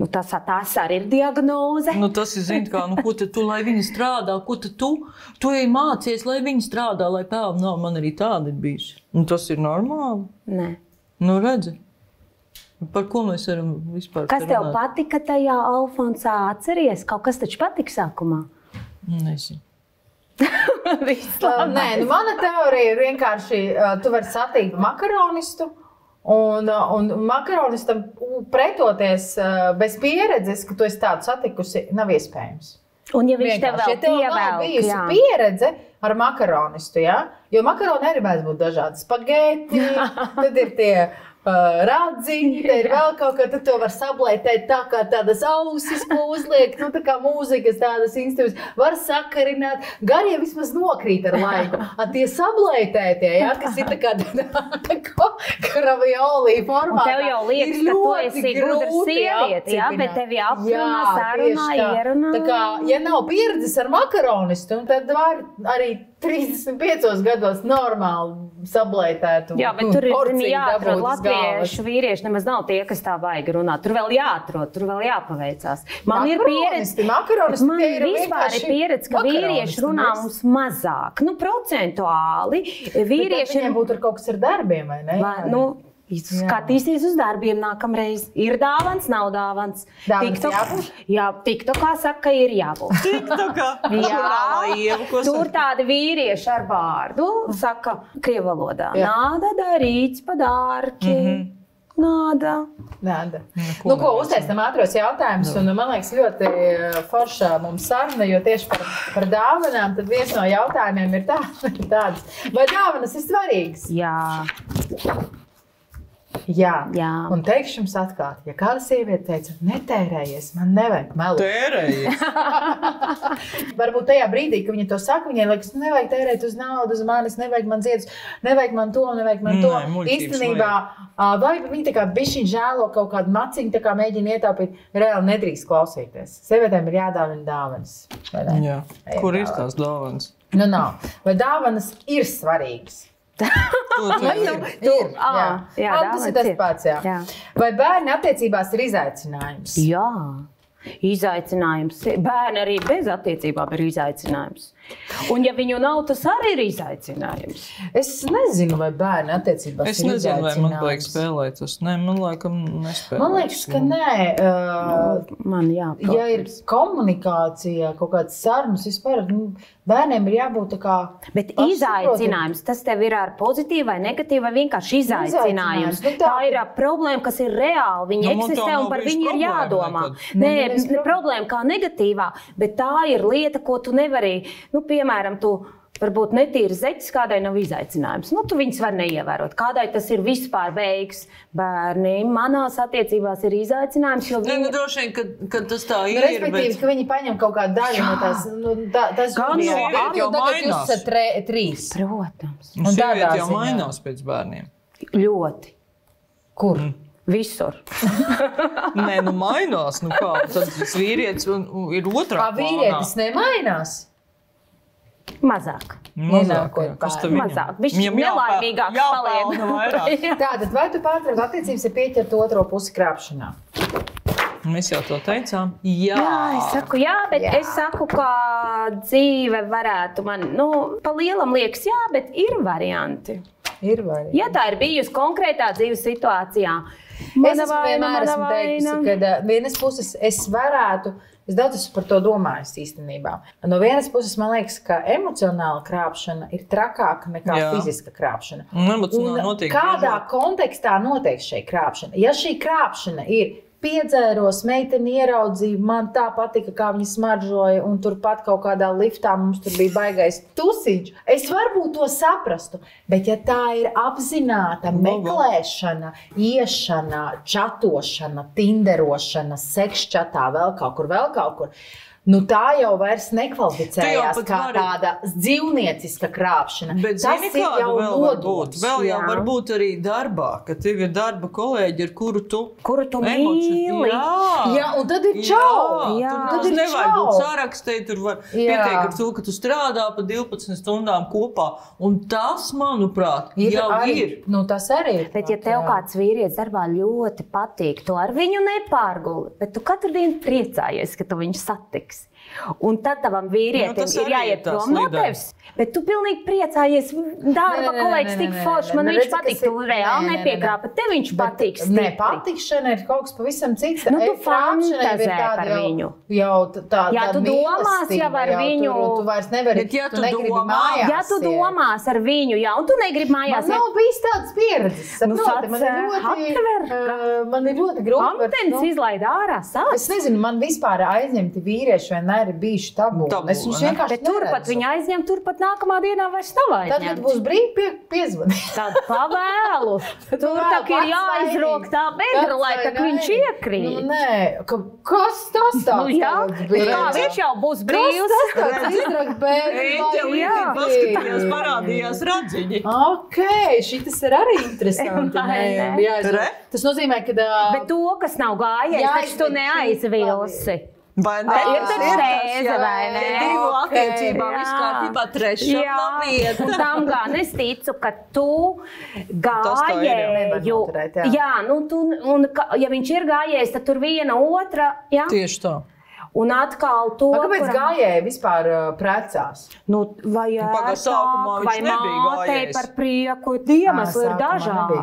Nu, tas, tas arī ir diagnoze. Nu, tas ir zini, kā, nu, ko tu, lai viņi strādā, ko tu, tu ej mācies, lai viņi strādā, lai pelna nav. Man arī tāda ir bijusi. Nu, tas ir normāli. Nē. Nu, redzi, par ko mēs varam vispār Kas te tev runāt? patika tajā Alfonsā? Atceries, kaut kas taču patika sākumā. Nezinu. Nē, nu, mana teorija ir vienkārši, tu vari satikt makaronistu. Un, un makaronistam pretoties bez pieredzes, ka tu esi tādu satikusi, nav iespējams. Un ja viņš tev vēl ja tev pievēl, bijusi jā. pieredze ar makaronistu, ja? jo makaroni arī mēdz būt dažādi spaghetti, tad ir tie uh, radziņi, te ir vēl kaut kas, tad to var sablētēt tā kā tādas ausis, ko uzliek, nu tā kā mūzikas tādas instruments, var sakarināt, garie vismaz nokrīt ar laiku. A tie sablētētie, ja, kas ir tā kā tā kā kravioli formā. Un tev jau liekas, ka tu esi gudra sieviete, jā, bet tevi aprunā, sarunā, ierunā. Tā kā, ja nav pieredzes ar makaronistu, tad var arī 35 gados normāli sablētēt. Jā, bet tur ir jāatrod latviešu vīrieši. Nemaz nav tie, kas tā vajag runāt. Tur vēl jāatrod, tur vēl jāpaveicās. Man ir pieredze. Makaronisti, makaronisti, Man ir vispār ir pieredze, ka makaronisti, vīrieši runā mums mazāk. Nu, procentuāli vīrieši Viņiem būtu kaut kas ar darbiem, vai ne? Va, nu, Skatīsies uz darbiem nākamreiz. Ir dāvāns, nav dāvāns. Dāvans TikTok-? Jā, TikTokā saka, ka ir jābūt. Tā kā žurnālā ieva, ko tur tādi vīrieši ar vārdu saka, krievu valodā. Jā. Nāda darīts padārki. Mm -hmm. Nāda. Nāda. Nu, ko nevar uztaisām ātros jautājumus, un man liekas, ļoti eh, forša mums saruna, jo tieši par, par dāvanām, tad viens no jautājumiem ir tā, tāds, vai dāvanas ir svarīgas? Jā, Jā. Jā. Un teikšu jums atklāti, ja kāda sieviete teica, netērējies, man nevajag melu. Tērējies. Varbūt tajā brīdī, kad viņi to saka, viņai liekas, nu, nevajag tērēt uz naudu, uz manis, nevajag man ziedus, nevajag man to, nevajag man to. Nē, Īstenībā, vai viņi tā kā bišķiņ žēlo kaut kādu maciņu, tā kā mēģina ietaupīt, reāli nedrīkst klausīties. Sievietēm ir jādāvina dāvanas. Jā. Kur ir tās dāvanas? Nu, nav. Vai dāvanas ir svarīgas? To tu Ir, ir, ā, jā. jā, Man tas ir tas pats. Jā. Jā. Vai bērni attiecībās ir izaicinājums? Jā. Izaicinājums. Bērni arī bez attiecībām ir izaicinājums. Un, ja viņu nav, tas arī ir izaicinājums. Es nezinu, vai bērni attiecībās Es ir nezinu, vai man vajag spēlēt. Tas nē, man liekas, nespēlēt. Man liekas, ka nē. Uh, Man jā, ja ir komunikācija, kaut kādas sarunas, vispār nu, bērniem ir jābūt tā kā. Bet pašsaprotam. izaicinājums, tas tev ir ar pozitīvu vai negatīvu, vai vienkārši izaicinājums. Izaicinājums, nu tā, tā ir problēma, kas ir reāla. Viņa Nu, eksistē un par viņu ir jādomā. nekad. Nē, Nē, ne problēma. problēma kā negatīvā, bet tā ir lieta, ko tu nevari. Nu, piemēram, tu varbūt netīri zeķis kādai nav izaicinājums. Nu, tu viņus var neievērot. Kādai tas ir vispār veiks. Bērni manās attiecībās ir izaicinājums, jo Nē, nu, droši vien, ka, ka tas tā Nu, ir. respektīvi, bet- ka viņi paņem kaut kādu daļu no tās. Nu, tā, tas Kā ir nu, sieviete jau tagad jūs mainās. esat tre, trīs. Protams, Un tādā jau ziņā. mainās pēc bērniem. ļoti. Kur? Visur. Nē, nu mainās. Nu kā, tad tas vīrietis un, un ir otrā. Kā vīrietis nemainās? Mazāk. Mazāk. Mazāk. Viņš jāpelna vairāk. Tātad, vai tu pārtrauc attiecības, ja pieķert otro pusi krāpšanā? Mēs jau to teicām. Jā, Jā, es saku, jā, bet jā. es saku, ka dzīve varētu man, nu, pa lielam liekas, jā, bet ir varianti. Ir vai? Ja tā ir bijusi konkrētā dzīves situācijā, Es mana esmu vaina, vienmēr esmu teikusi, ka uh, vienas puses es varētu. Es daudz esmu par to domājis īstenībā. No vienas puses, man liekas, ka emocionāla krāpšana ir trakāka nekā Jā. fiziska krāpšana. Un Un notiek kādā biežāk. kontekstā notiek šī krāpšana? Ja šī krāpšana ir piedzēros, meiteni ieraudzīju, man tā patika, kā viņa smaržoja, un turpat kaut kādā liftā mums tur bija baigais tusiņš. Es varbūt to saprastu, bet ja tā ir apzināta meklēšana, iešana, čatošana, tinderošana, sekšķatā, vēl kaut kur, vēl kaut kur. Nu, tā jau vairs jau nekvalificējās pat kā vari- tāda dzīvnieciska krāpšana. Bet Tas zini, ir jau vēl var būt? nodoms. Vēl jau Jā. var būt arī darbā, ka tev ir darba kolēģi, ar kuru tu Kuru tu emoci- mīli? Jā, Jā, un tad ir čau! Jā. Tur Tad tas ir nevajag čau. būt sarakstē, tur var Jā. pieteikt ar to, ka tu strādā pa 12 stundām kopā. Un tas, manuprāt, Ir jau arī, ir. Nu, tas arī ir. Bet, ja tev jā. kāds vīrietis darbā ļoti patīk, tu ar viņu nepārguli, bet tu katru dienu priecājies, ka tu viņu satiksi. Un tad tavam vīrietim Nu, ir jāiet tā prom no tevis. Bet tu pilnīgi priecājies. Darba kolēģis tik foršs, man viņš patīk. Tu reāli bet tev viņš patīk. Nē, patikšana ir kaut kas pavisam cits. Nu, tu E, tāda par viņu. Jau t- tāda Jā, tu domās jau ar viņu. Tu vairs nevari. Bet ja tu negribi domā- mājās Ja tu domās ar viņu, jā, un tu negribi Man mājās, nav bijis tādas pieredzes. Nu, man ir sāc, ļoti, eh, man ir ļoti grūti. nu, izlaid ārā, sāc. Es nezinu, man vispār aizņemti vīrieši vienmēr ir bijuši tabū. Tabū, Es viņus vienkārši Bet turpat neredzu. viņa aizņem, turpat nākamā dienā vairs nav Tad, kad būs brīvi pie, piezvanīt. Tad pavēlu. Tur tā kā ir jāizrok tā bedra, lai tā viņš iekrīt. Nu, nē, ka, kas tas tāds Nu, jā, kā bija? viņš jau būs Kas brīvs? tas tāds izrakt bedru? Eņģelīte paskatījās, parādījās radziņi. Ok, šis ir arī interesanti. Nē. Re? Tas nozīmē, ka. Bet to, kas nav Jā, taču tu neaizvilsi. Vai ne? Ir tēze, jā. vai ne? Divu Ok. attiecībām viss kārtībā, trešā Jā, vieta. un tam gan es ticu, ka tu tā. Nevar gājēju. noturēt, jā. Jā, nu, tu, un, ka- ja viņš ir gājējis, tad tur viena otra. Jā, Tieši tā. Un atkal to. A, Kāpēc kuram- gājēji vispār ā, precās? Nu, vai sākumā viņš vai mātei par prieku? Iemesli ir dažādi.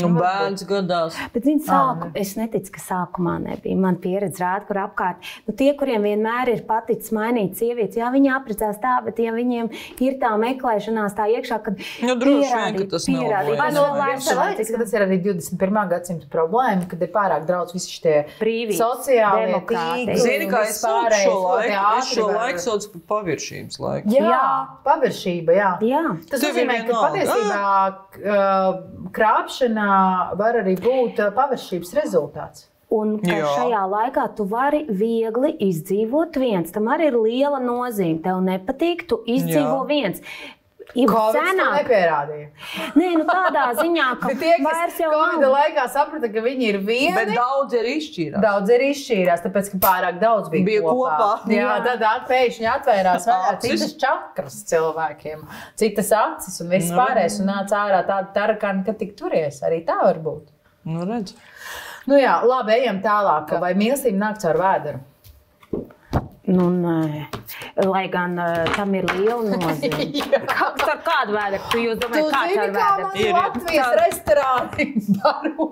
Nu, bērns gadās. Bet, zini, sāku, Ā, es neticu, ka sākumā nebija. Man pieredze rāda, kur apkārt. Nu, tie, kuriem vienmēr ir paticis mainīt sievietes, jā, viņi apprecās tā, bet ja viņiem ir tā meklēšanās tā iekšā, kad Nu, droši vien, ka tas pierādīt, nav no lietas, ka tas ir arī 21. gadsimta problēma, kad ir pārāk daudz visi šie Brīvības, sociālie tīkli. Zini, kā es saucu šo laiku? Es šo laiku saucu par paviršības laiku. Jā, Jā. paviršība, jā. Jā. Tas Tev nozīmē, ka patiesībā uh, krāpšana var arī būt uh, paviršības rezultāts. Un ka Jā. šajā laikā tu vari viegli izdzīvot viens. Tam arī ir liela nozīme. Tev nepatīk, tu izdzīvo Jā. viens. Ir senāk. Nē, nu tādā ziņā, ka tie, kas jau Covid laikā saprata, ka viņi ir vieni, Bet daudz ir izšķīrās. Daudz arī izšķīrās, tāpēc, ka pārāk daudz bija, Bija kopā. Jā, Jā. tad pēkšņi atvērās Acis. citas čakras cilvēkiem, citas acis un viss Nu, pārējais. Un nāca ārā tāda tarakana, ka tik turies. Arī tā var būt. Nu, redz. Nu jā, labi, ejam tālāk. Vai mīlestība nāk caur vēdru? Nu, nē. Lai gan uh, tam ir liela nozīme. Kā, ar kādu vēdru tu jūs domājat, kāds zini, ar kā vēdru? man Ir. Latvijas restorāni baro.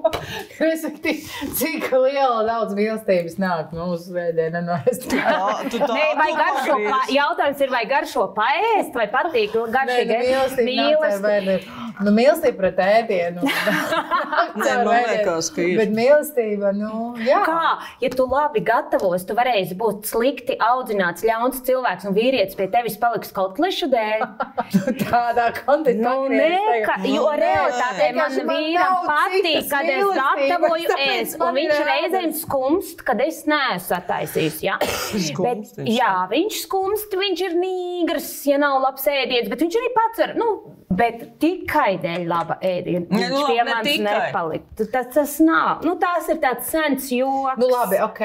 Respektīvi, cik liela daudz mīlestības nāk mūsu vēdienā no restorāna. Nē, vai garšo, pa, jautājums ir, vai garšo paēst, vai patīk Nē, nu, garšīgi mīlestība caur vēdru. Nu, mīlestība pret ēdienu. Nē, man liekas, ka ir. Bet mīlestība, nu, jā. Kā, ja tu labi gatavos, tu varēsi būt slikti audzināts, ļauns cilvēks un vīrietis pie tevis paliks kaut klešu dēļ. Tādā kontekstā. Nu, nē, ka, jo Nu, realitātē man vīram patīk, kad es gatavoju ēst, un viņš ir reizēm skumst, kad es neesmu attaisījis. Ja? Skumst Bet, viņš. jā, viņš skumst, viņš ir nīgrs, ja nav labs ēdiens, bet viņš arī pats var. Nu, Bet tikai dēļ laba ēdiena. Viņš nu pie manis nepalika. Tas, tas nav. Nu, tās ir tāds sens joks. Nu, labi, ok.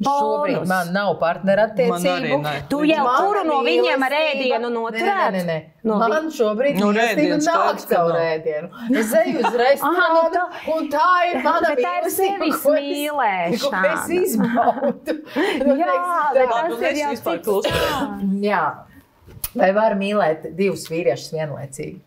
Šobrīd man nav partnerattiecību. Tu jau kuru no viņiem ar ēdienu Nē, noturēt? Nē, nē, nē. Man šobrīd Nu, nu, ēdiens nāk caur nav. ēdienu. Es eju uz restorānu, Aha, nu un tā ir mana Bet tā ir mīlestība, ko es- mīlēšana. Ko es izbaudu. Nu, Jā, tas Labi, ir jau vispār cits klusu. Jā. Vai var mīlēt divus vīriešus vienlaicīgi?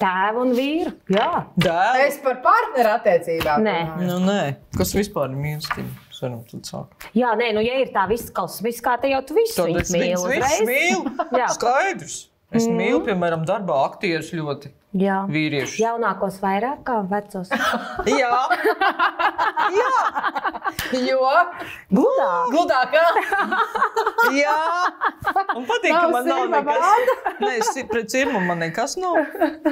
Tēvu un vīru. Jā. Dēls. Es par partnerattiecībām. Nē. runāju. Nu, nē. Kas vispār ir mīlestība? Varam tad sākt. Jā, nē, nu, ja ir tā viss kaut kas, viss kā te jau tu visu Tad viņus es mīli uzreiz. mīlu. Skaidrs. Es mīlu, piemēram, darbā aktierus ļoti. Jā. vīriešus. Jaunākos vairāk kā vecos. Jā. Jā. Jo Gludāk. gludākā Jā. Un patīk, ka man nav nekas. Nē, es pret cirmu man nekas nav.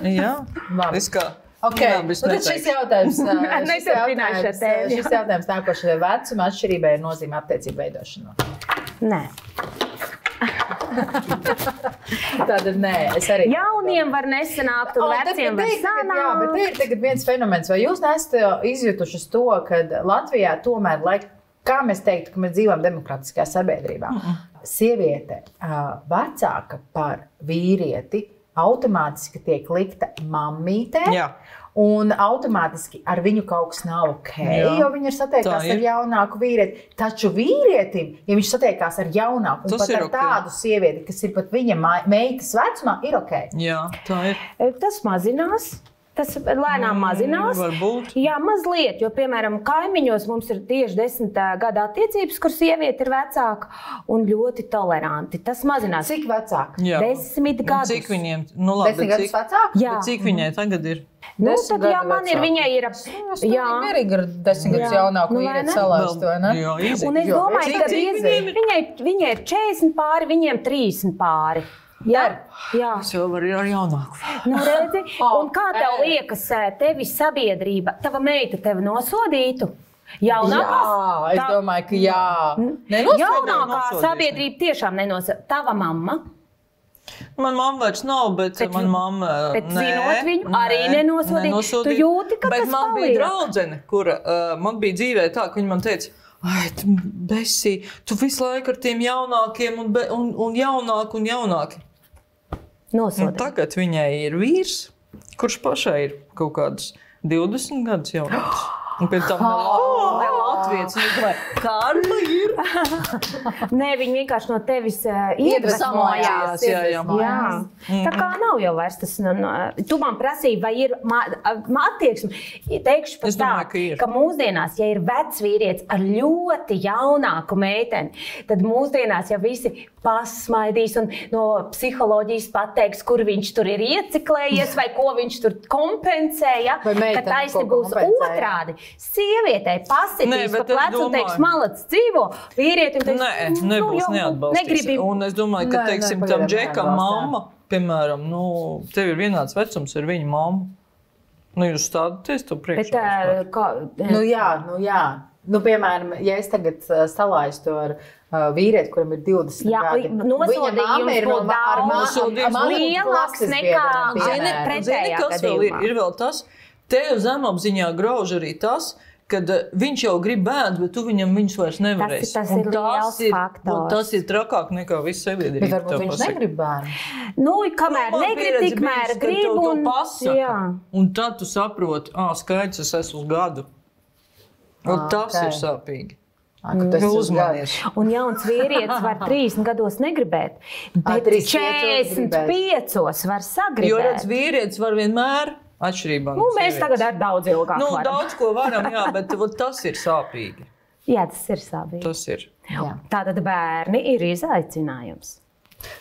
Jā. Labi. Es kā. Okay. Nu, bet tad es šis jautājums, šis jautājums, šis jautājums nākošajai vecuma atšķirībai ir nozīme attiecību veidošanā. Nē. Tātad nē, es arī. Jauniem var nesanākt, un veciem var te- tagad, Jā, bet te sanākt. ir tagad viens fenomens, vai jūs nesat izjutuši to, ka Latvijā tomēr, lai kā mēs teiktu, ka mēs dzīvojam demokrātiskajā sabiedrībā, sieviete ā, vecāka par vīrieti automātiski tiek likta mammītē. Jā. Un automātiski ar viņu kaut kas nav ok, Jā, jo viņa ir satiekās ir. ar jaunāku vīrieti. Taču vīrietim, ja viņš satiekās ar jaunāku, un Tas pat ar ok. tādu sievieti, kas ir pat viņa meitas vecumā, ir ok. Jā, tā ir. Tas mazinās. Tas lēnām mazinās. Varbūt. Jā, mazliet, jo, piemēram, kaimiņos mums ir tieši desmit gadu attiecības, kur sieviete ir vecāka un ļoti toleranti. Tas mazinās. Cik vecāka? Jā. Desmit gadus. Cik viņiem? Nu, labi, Desmit gadus cik, vecāka? Jā, bet cik viņai tagad ir? nu, tad, ja man ir, vecāka. viņai ir. Jā, arī ir desmit gadus jaunāka Nu, ne? salāst, vai ne? Jā, un es domāju, ka ir? viņai, viņai ir 40 pāri, viņiem 30 pāri. Jā, jā. Es jau varu ar jaunāku. Nu, redzi, Oh, un kā tev ē. liekas, tevi sabiedrība, tava meita tevi nosodītu? Jaunākās, Jā, es tā- domāju, ka jā. Nenosodīt. jaunākā nosodīs, sabiedrība tiešām nenosaka. Tava mamma, Man mamma vairs nav, bet, Bet bet man mamma. bet nē, zinot viņu, arī nenosodīt. Tu jūti, ka bet tas man bija draudzene, kura uh, man bija dzīvē tā, ka viņa man teica, Ai, tu besi, tu visu laiku ar tiem jaunākiem, un, be, un, un jaunāk, un jaunāk. Nosodīt. tagad viņai ir vīrs, kurš pašai ir kaut kādus 20 gadus jaunāks. Un pēc tam vēl Latvijas karma ir. Nē, viņi vienkārši no tevis uh, Iedvesmojās, jā, jā. Jā. Tā kā nav jau vairs tas. Nu, nu, tu man prasīji, vai ir attieksme. Teikšu pat tā, ka ir. ka mūsdienās, ja ir vecs vīrietis ar ļoti jaunāku meiteni, tad mūsdienās jau visi pasmaidīs un no psiholoģijas pateiks, kur viņš tur ir ieciklējies vai ko viņš tur kompensēja. Vai meitene Ka ko būs otrādi. Sievietei Nē, bet pa plecu un teiks, domāju- malacis dzīvo, vīrietim teiks, Nē, "Nu, nebūs jau neatbalstīts. Un es domāju, ka, Nē, nē, teiksim, pagaidām tam džekam mamma, piemēram, nu, tev ir vienāds vecums ar viņu mammu. Nu, jūs stādāties to Bet, priekšā. ā, kā, Nu, jā, nu, jā. Nu, piemēram, ja es tagad uh, salaistu ar uh, vīrieti, kuram ir 20 Jā, gadi, nosodījums viņa mamma ir no daudz lielāks nekā- Zini, pretējā vēl ir? gadījumā. Ir vēl tas, tev zemapziņā grauž arī tas, ka viņš jau grib bērnu, bet tu viņam viņus vairs nevarēsi. tas Un ir liels ir, faktors. un Tas ir trakāk nekā viss sabiedrība. Bet varbūt viņš pasaka. negrib bērnu. nu, kamēr Man negrib, tikmēr grib. Un, pasaka. Un tad tu saproti, ah, skaidrs, es esmu uz gadu. Un Ah, tas ok. ir sāpīgi. Tas Uzmanies. Un jauns vīrietis var 30 gados negribēt, bet 35 45 var Jo sagribēt. redz, vīrietis var vienmēr atšķirībā. Nu, mēs tagad ar daudz ilgāk Nu, varam. daudz ko varam, jā, bet vot tas ir sāpīgi. Jā, tas ir sāpīgi. Tas ir. Jā. Tātad bērni ir izaicinājums.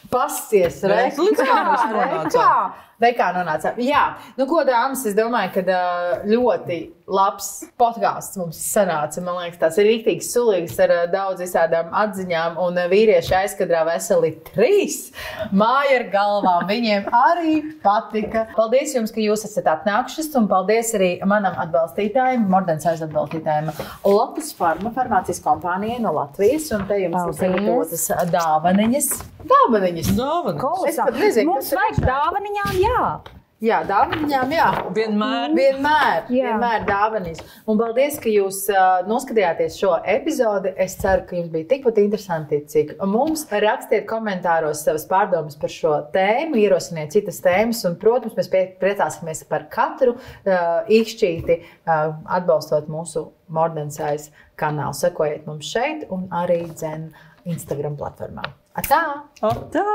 Pasties, re, Redz, kā re, kā. Re, kā nonācām. Jā, nu, ko dāmas, es domāju, ka ļoti labs podkāsts mums sanāca. Man liekas, tas ir rīktīgi sulīgs ar daudz visādām atziņām. Un vīrieši aizkadrā veseli trīs māja ar galvām. Viņiem arī patika. Paldies jums, ka jūs esat atnākušas. Un paldies arī manam atbalstītājam, Mordens aizatbalstītājam Lotus Pharma farmācijas kompānijai no Latvijas. Un te jums ir sagatavotas dāvaniņas. Dāvaniņas. Dāvana. Es pat nezinu, Mums kas ir dāvaniņām, jā. Jā, dāvanām, jā. Vienmēr. Vienmēr, Jā. vienmēr dāvanas. Un paldies, ka jūs uh, noskatījāties šo epizodi. Es ceru, ka jums bija tikpat interesanti, cik mums. Rakstiet komentāros savas pārdomas par šo tēmu, ierosiniet citas tēmas. Un, protams, mēs priecāsimies par katru uh, īkšķīti, uh, atbalstot mūsu Mordensais kanālu. Sekojiet mums šeit un arī dzen Instagram platformā. Atā! Tā!